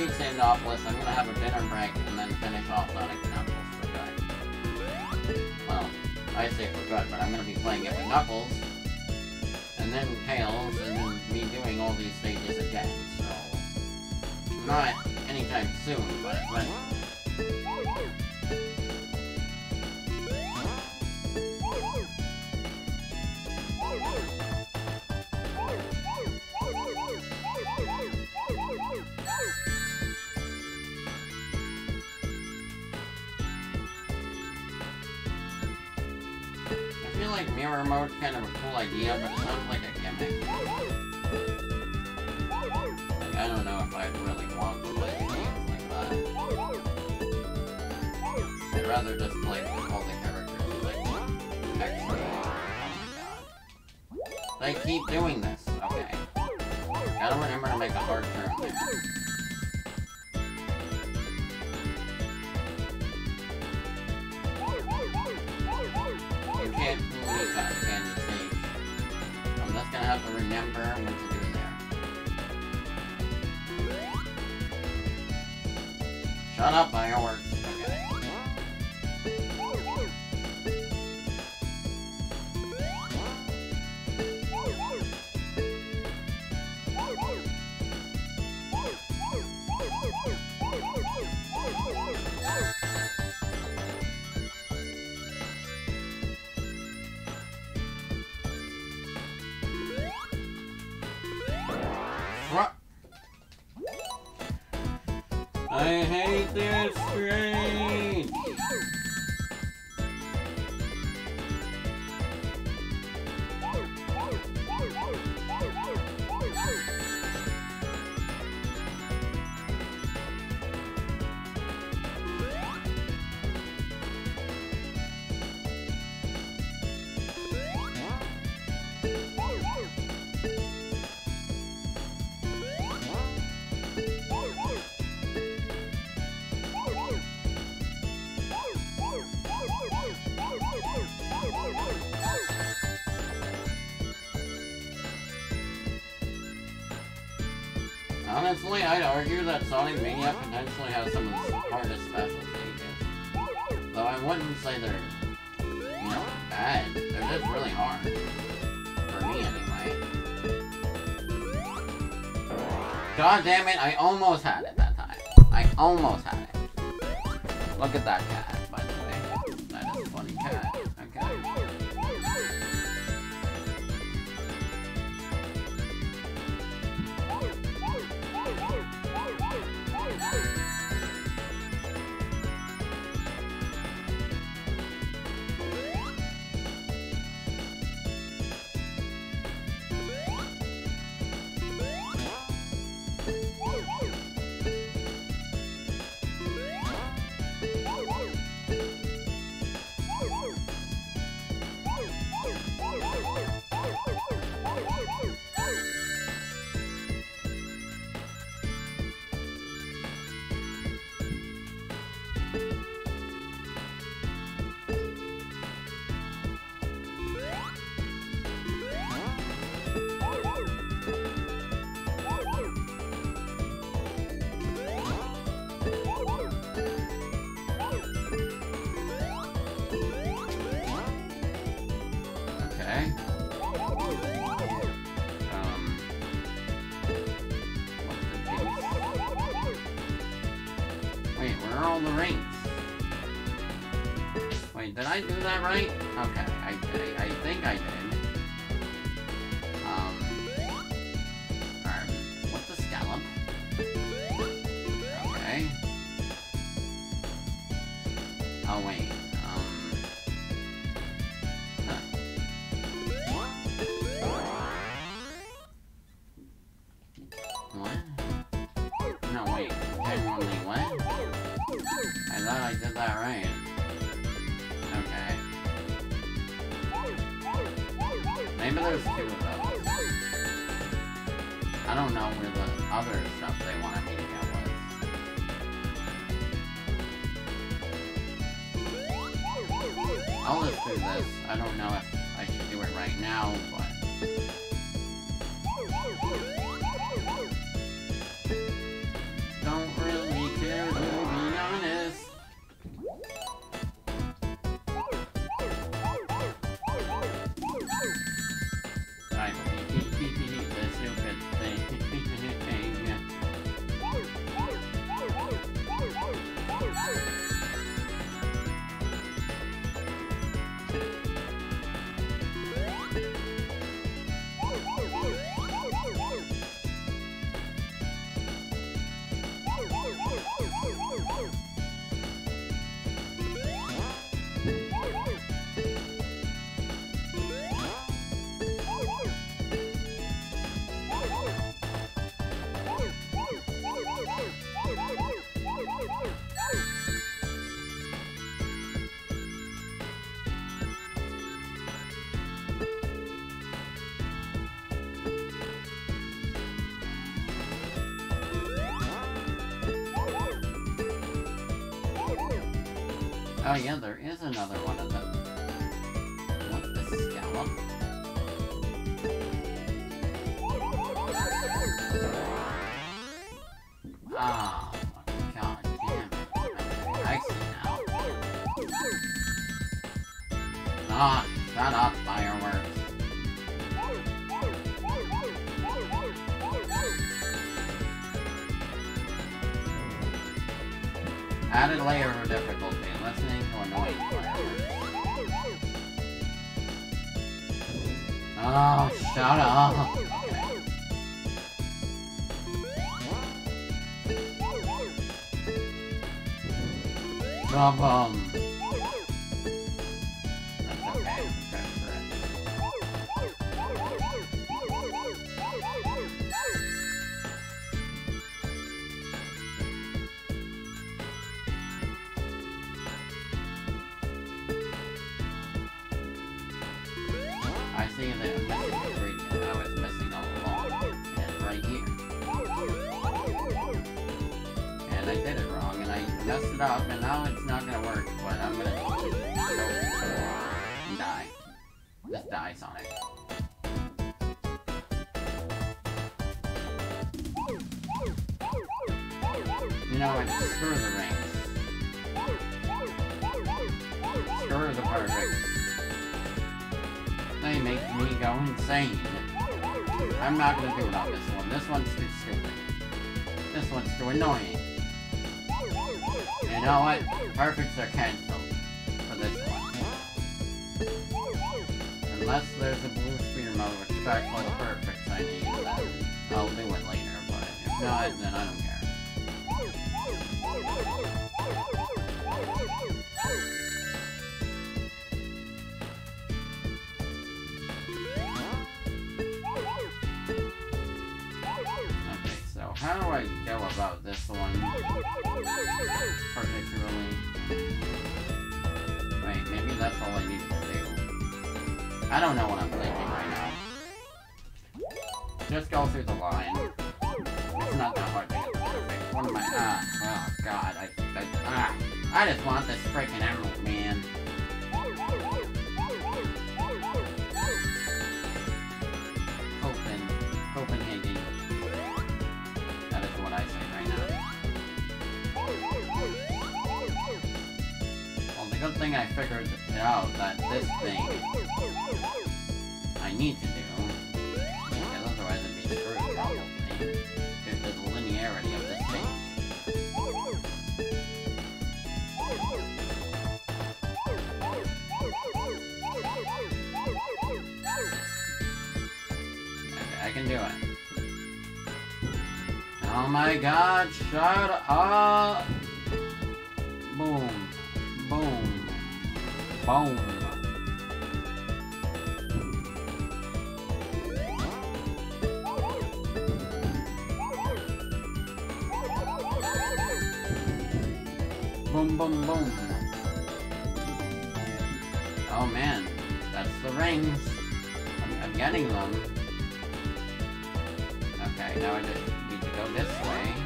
A: leave Sandopolis. that Sonic Mania potentially has some of the hardest special stages. Though I wouldn't say they're, you know, bad. They're just really hard. For me, anyway. God damn it, I almost Did I do that right? Okay, I, I, I think I did. Here's another one. Java not going to Shut up. Boom. Boom. Boom. Boom, boom, boom. Oh man, that's the rings. I'm, I'm getting them. Okay, now I just need to go this way.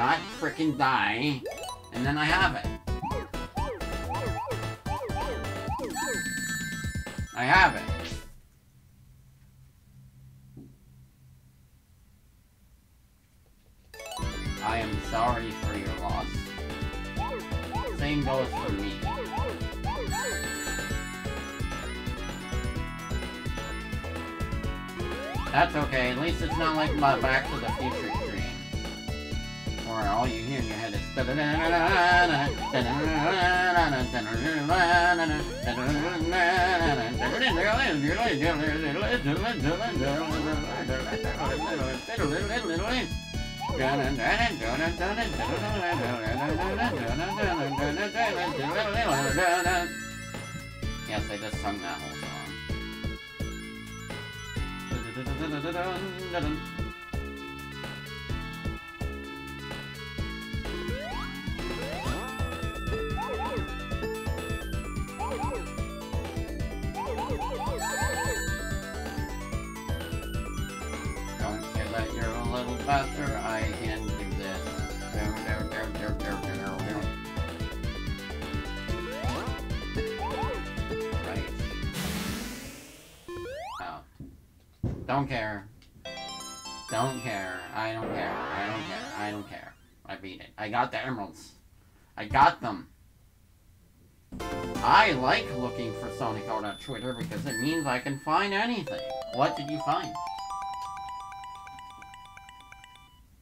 A: Not freaking die. And then I have it. I have it. I am sorry for your loss. Same goes for me. That's okay, at least it's not like my back. Yes, I just sung that whole song. Got the emeralds. I got them. I like looking for Sonic Art on Twitter because it means I can find anything. What did you find?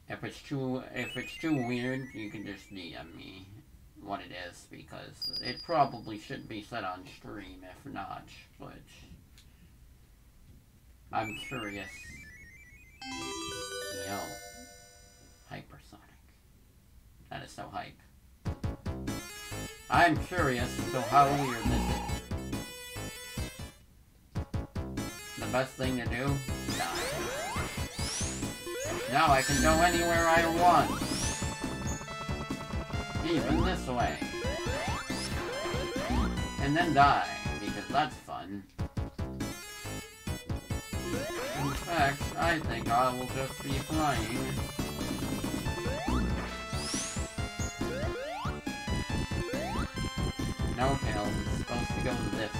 A: If it's too if it's too weird, you can just DM me what it is because it probably should be said on stream if not, but I'm curious. Yo. Hyper Sonic. That is so hype. I'm curious so how weird this is. The best thing to do? Die. Now I can go anywhere I want. Even this way. And then die, because that's fun. In fact, I think I will just be flying. No, Tails, it's supposed to go this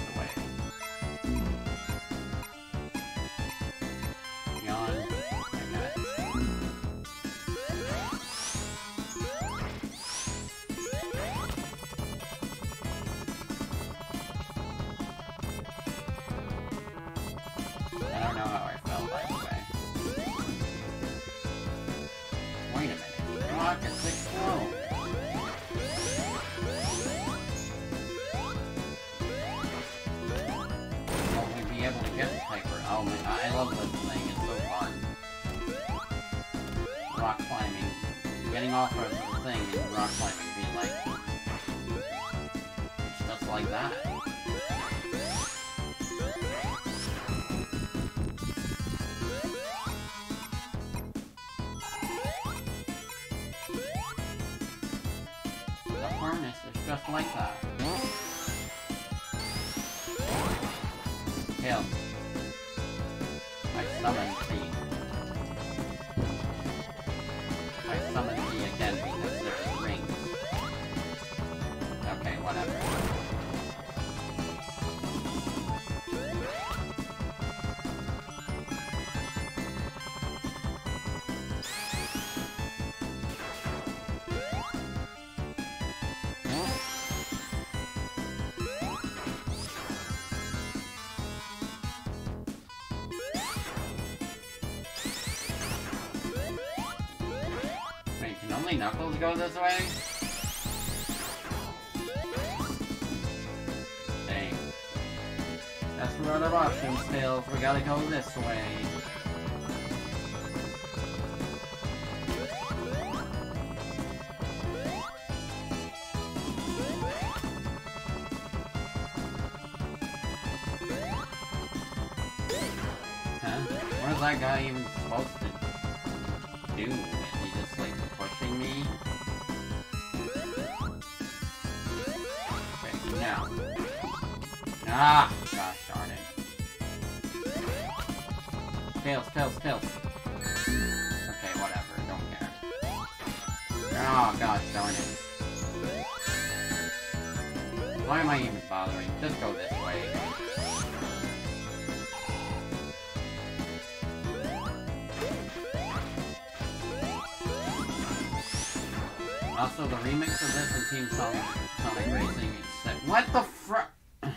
A: love this thing. It's so fun. Rock climbing. Getting off of the thing and rock climbing being like... Just like that. The harness is just like that. Tails. That guy even Team Racing. What the fr-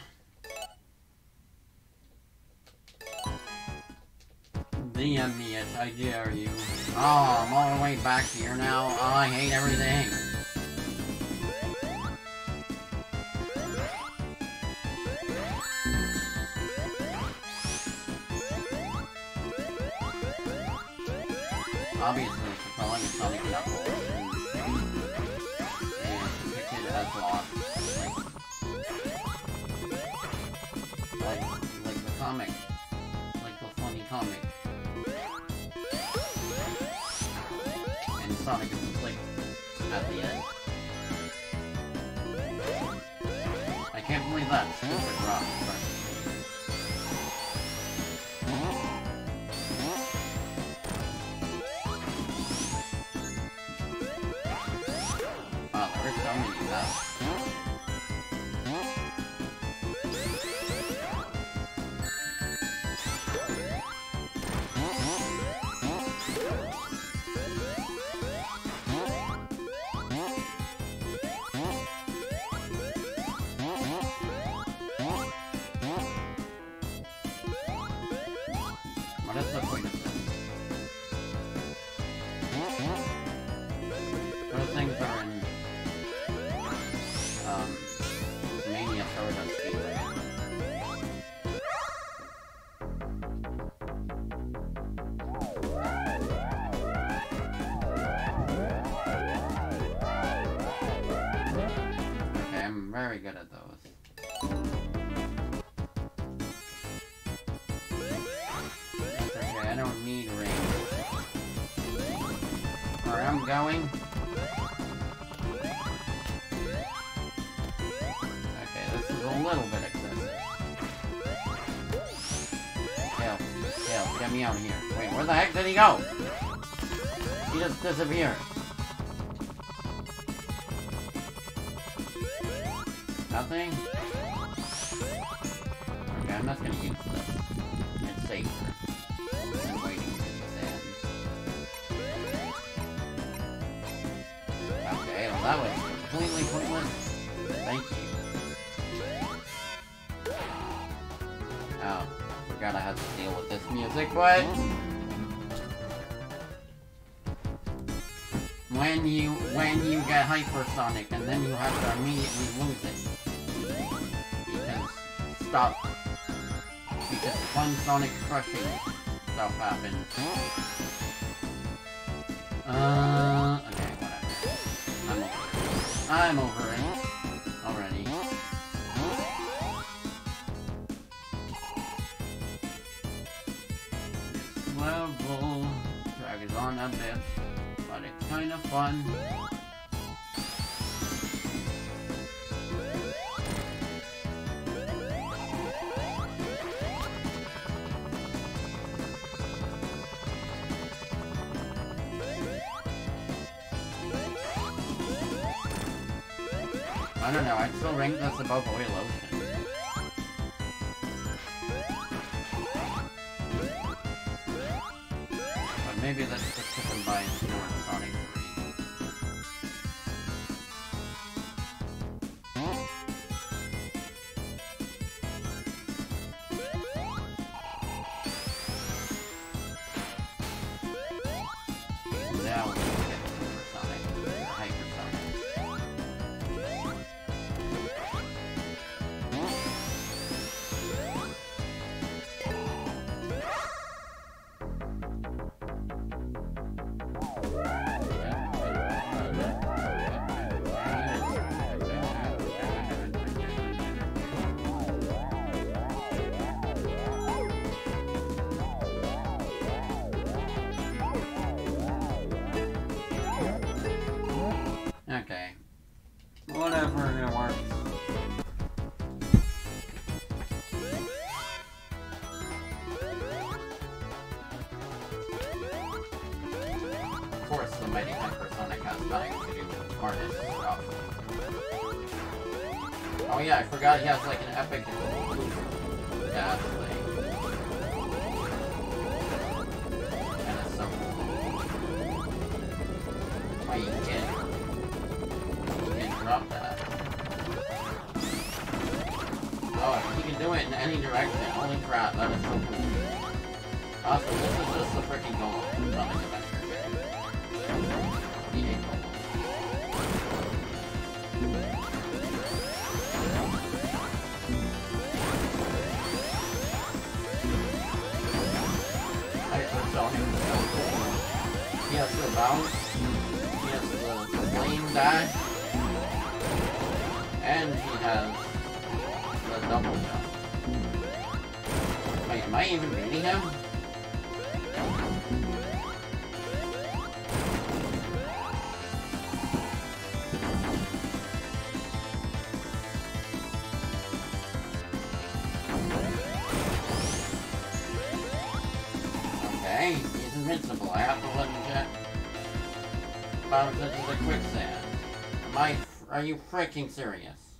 A: DM me it, I dare you. Oh, I'm all the way back here now. Oh, I hate everything. Obviously, it's it Sonic Knuckles. Comic. Like the funny comic. And Sonic is like at the end. I can't believe that stupid rock. But... disappear. fun Sonic crushing stuff happens. Uh, okay, whatever. I'm over it. I'm over it. Are you freaking serious?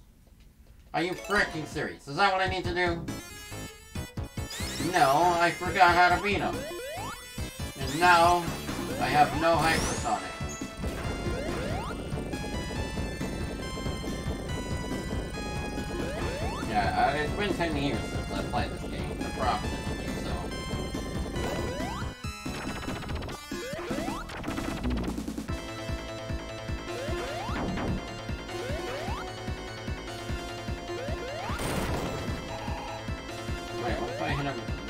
A: Are you freaking serious? Is that what I need to do? No, I forgot how to beat him. And now, I have no Hyper Sonic. Yeah, uh, it's been 10 years もなく。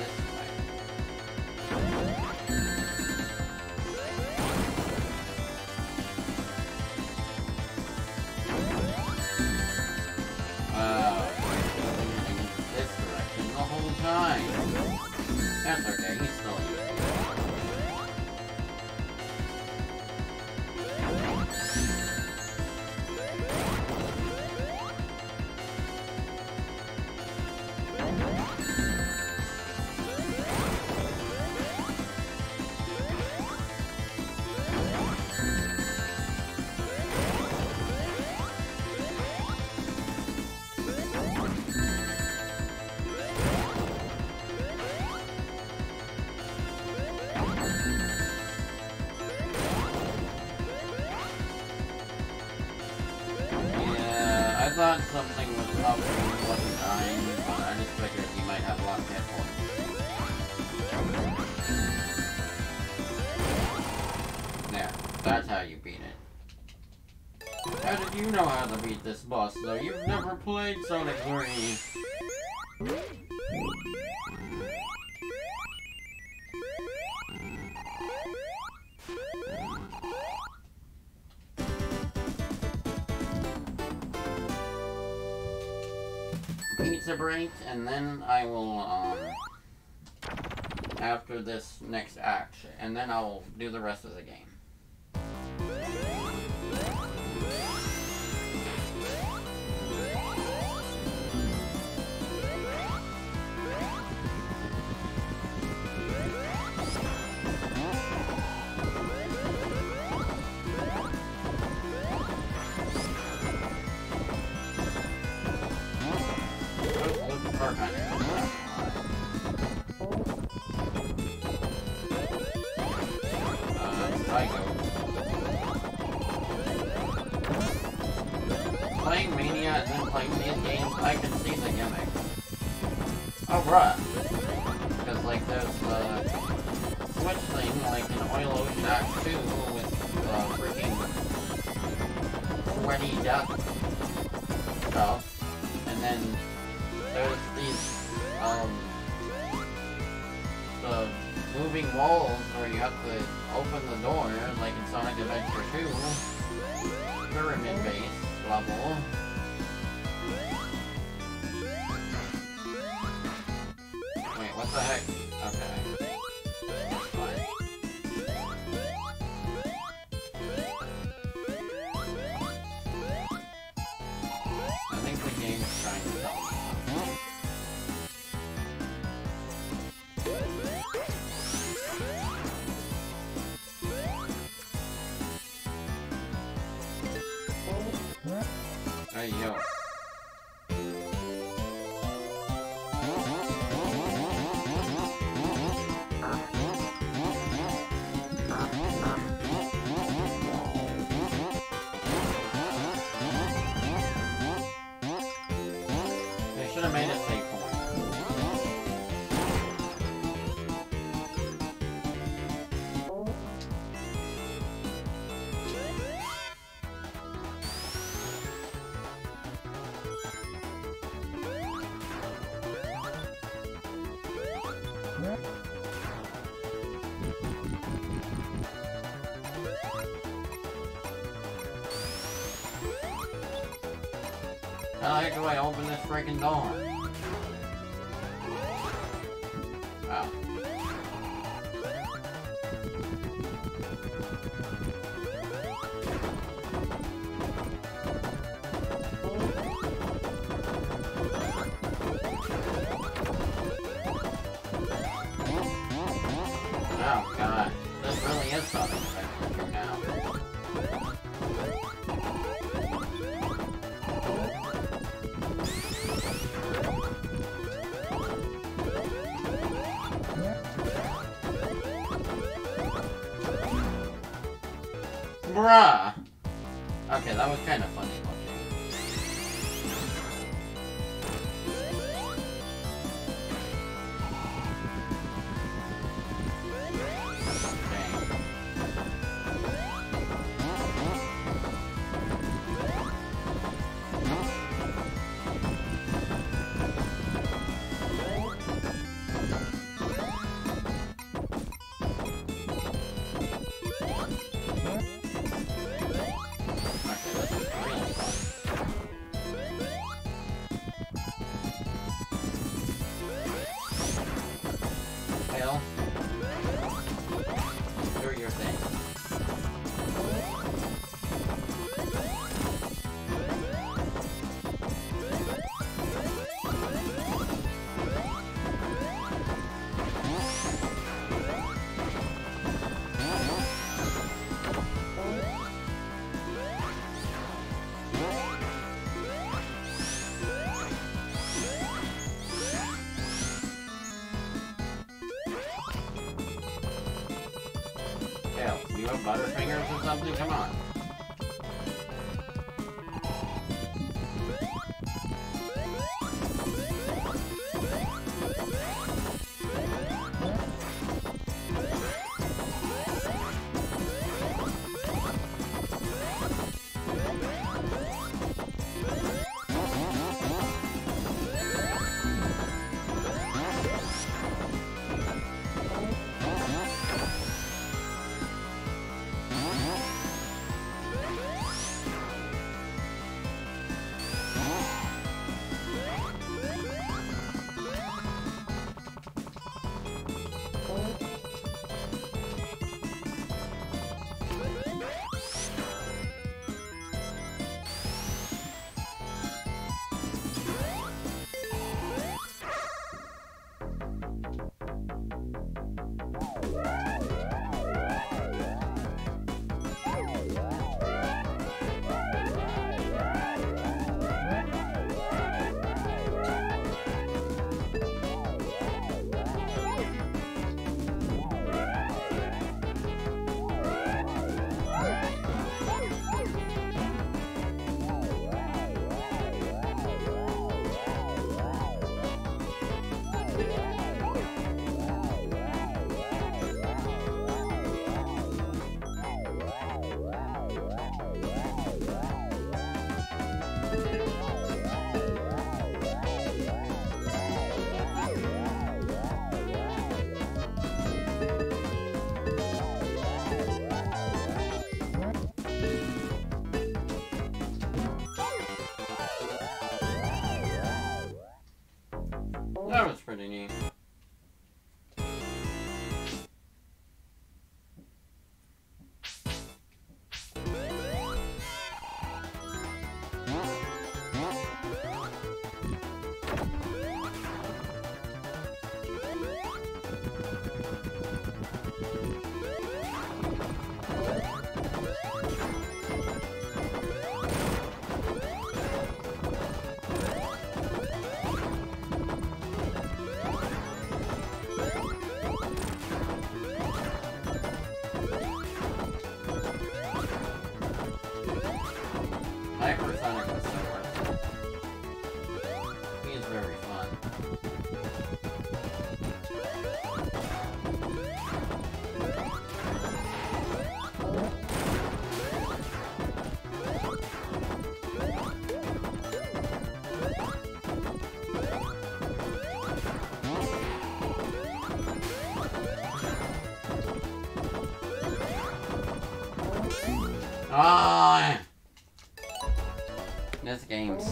A: this boss, though. You've never played Sonic Journey. Pizza break, and then I will, um, after this next act, and then I'll do the rest of the open this freaking door. lovely. Come on.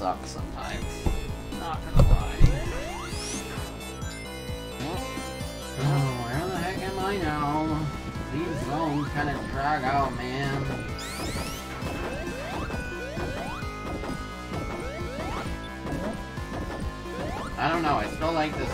A: suck sometimes. Not gonna lie. Oh, where the heck am I now? These zones kinda drag out, man. I don't know, I still like this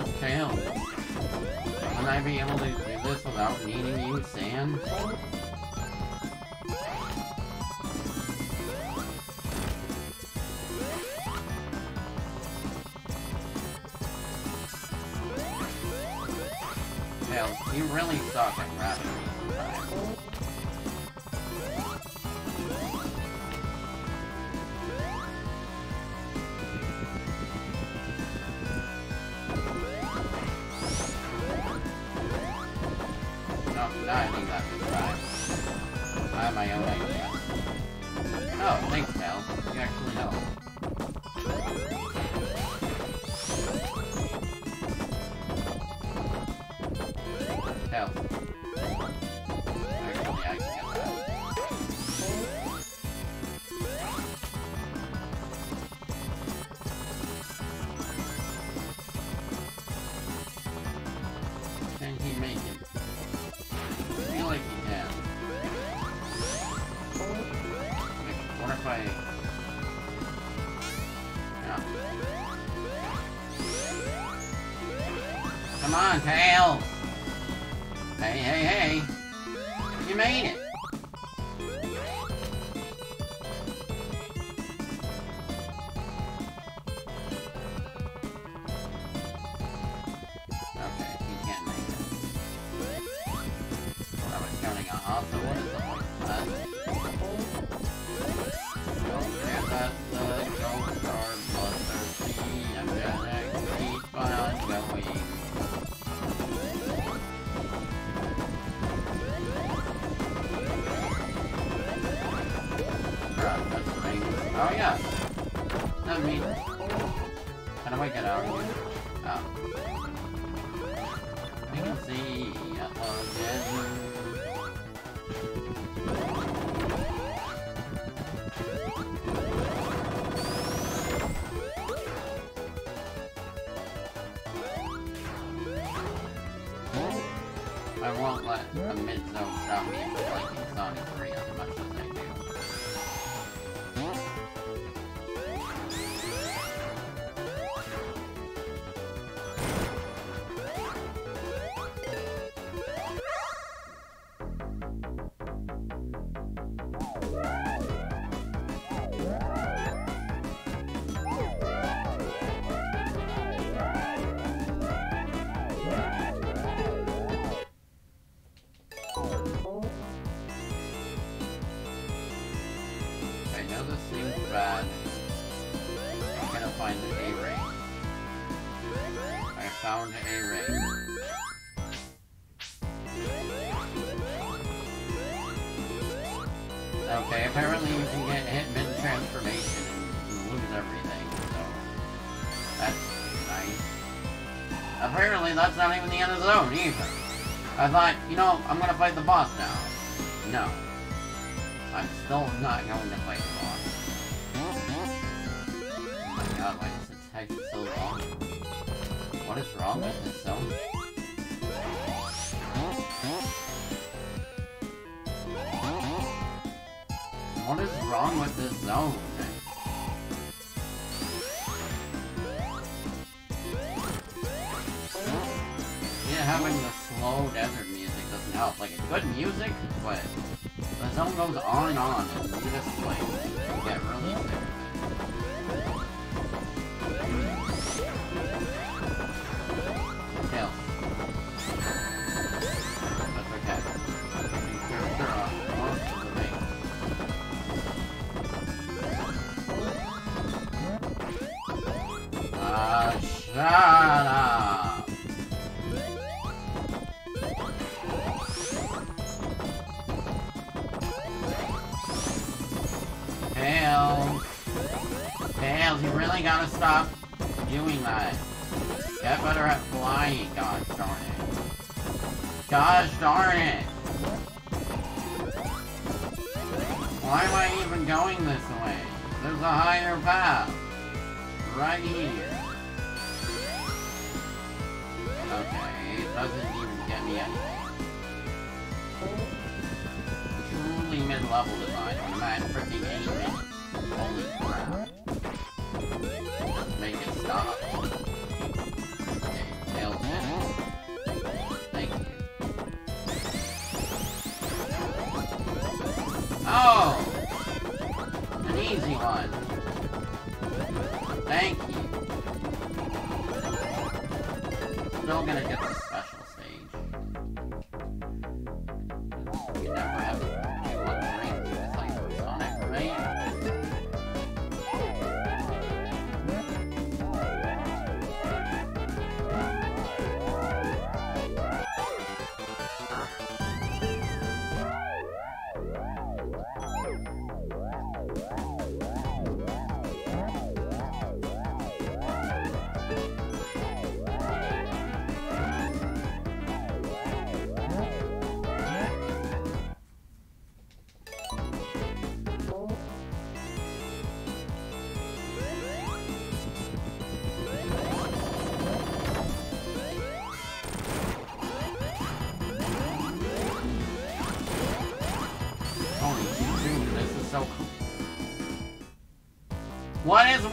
A: okay. hey, hey. that's not even the end of the zone either. I thought, you know, I'm gonna fight the boss now. No. I'm still not going to fight the boss. Oh my god, why does it take so long? What is wrong with this zone? What is wrong with this zone?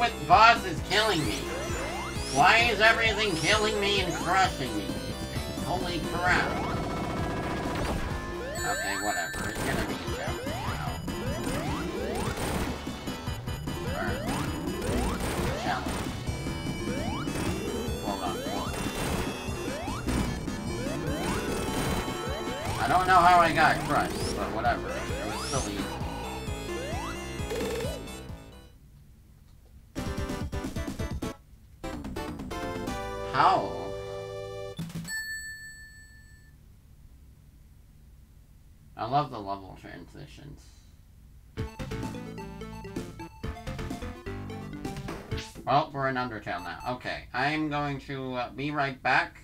A: What is killing me? Why is everything killing me and crushing me? Holy crap. Okay, whatever. It's gonna be a. I don't know how I got crushed, we're in Undertale now. Okay, I'm going to uh, be right back.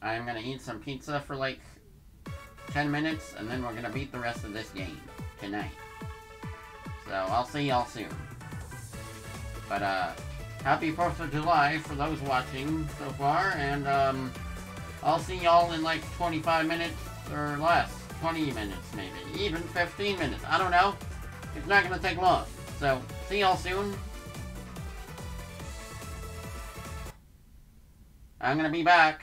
A: I'm gonna eat some pizza for like 10 minutes, and then we're gonna beat the rest of this game tonight. So, I'll see y'all soon. But, uh, happy 4th of July for those watching so far, and, um, I'll see y'all in like 25 minutes or less. 20 minutes, maybe. Even 15 minutes. I don't know. It's not gonna take long. So, see y'all soon. I'm gonna be back.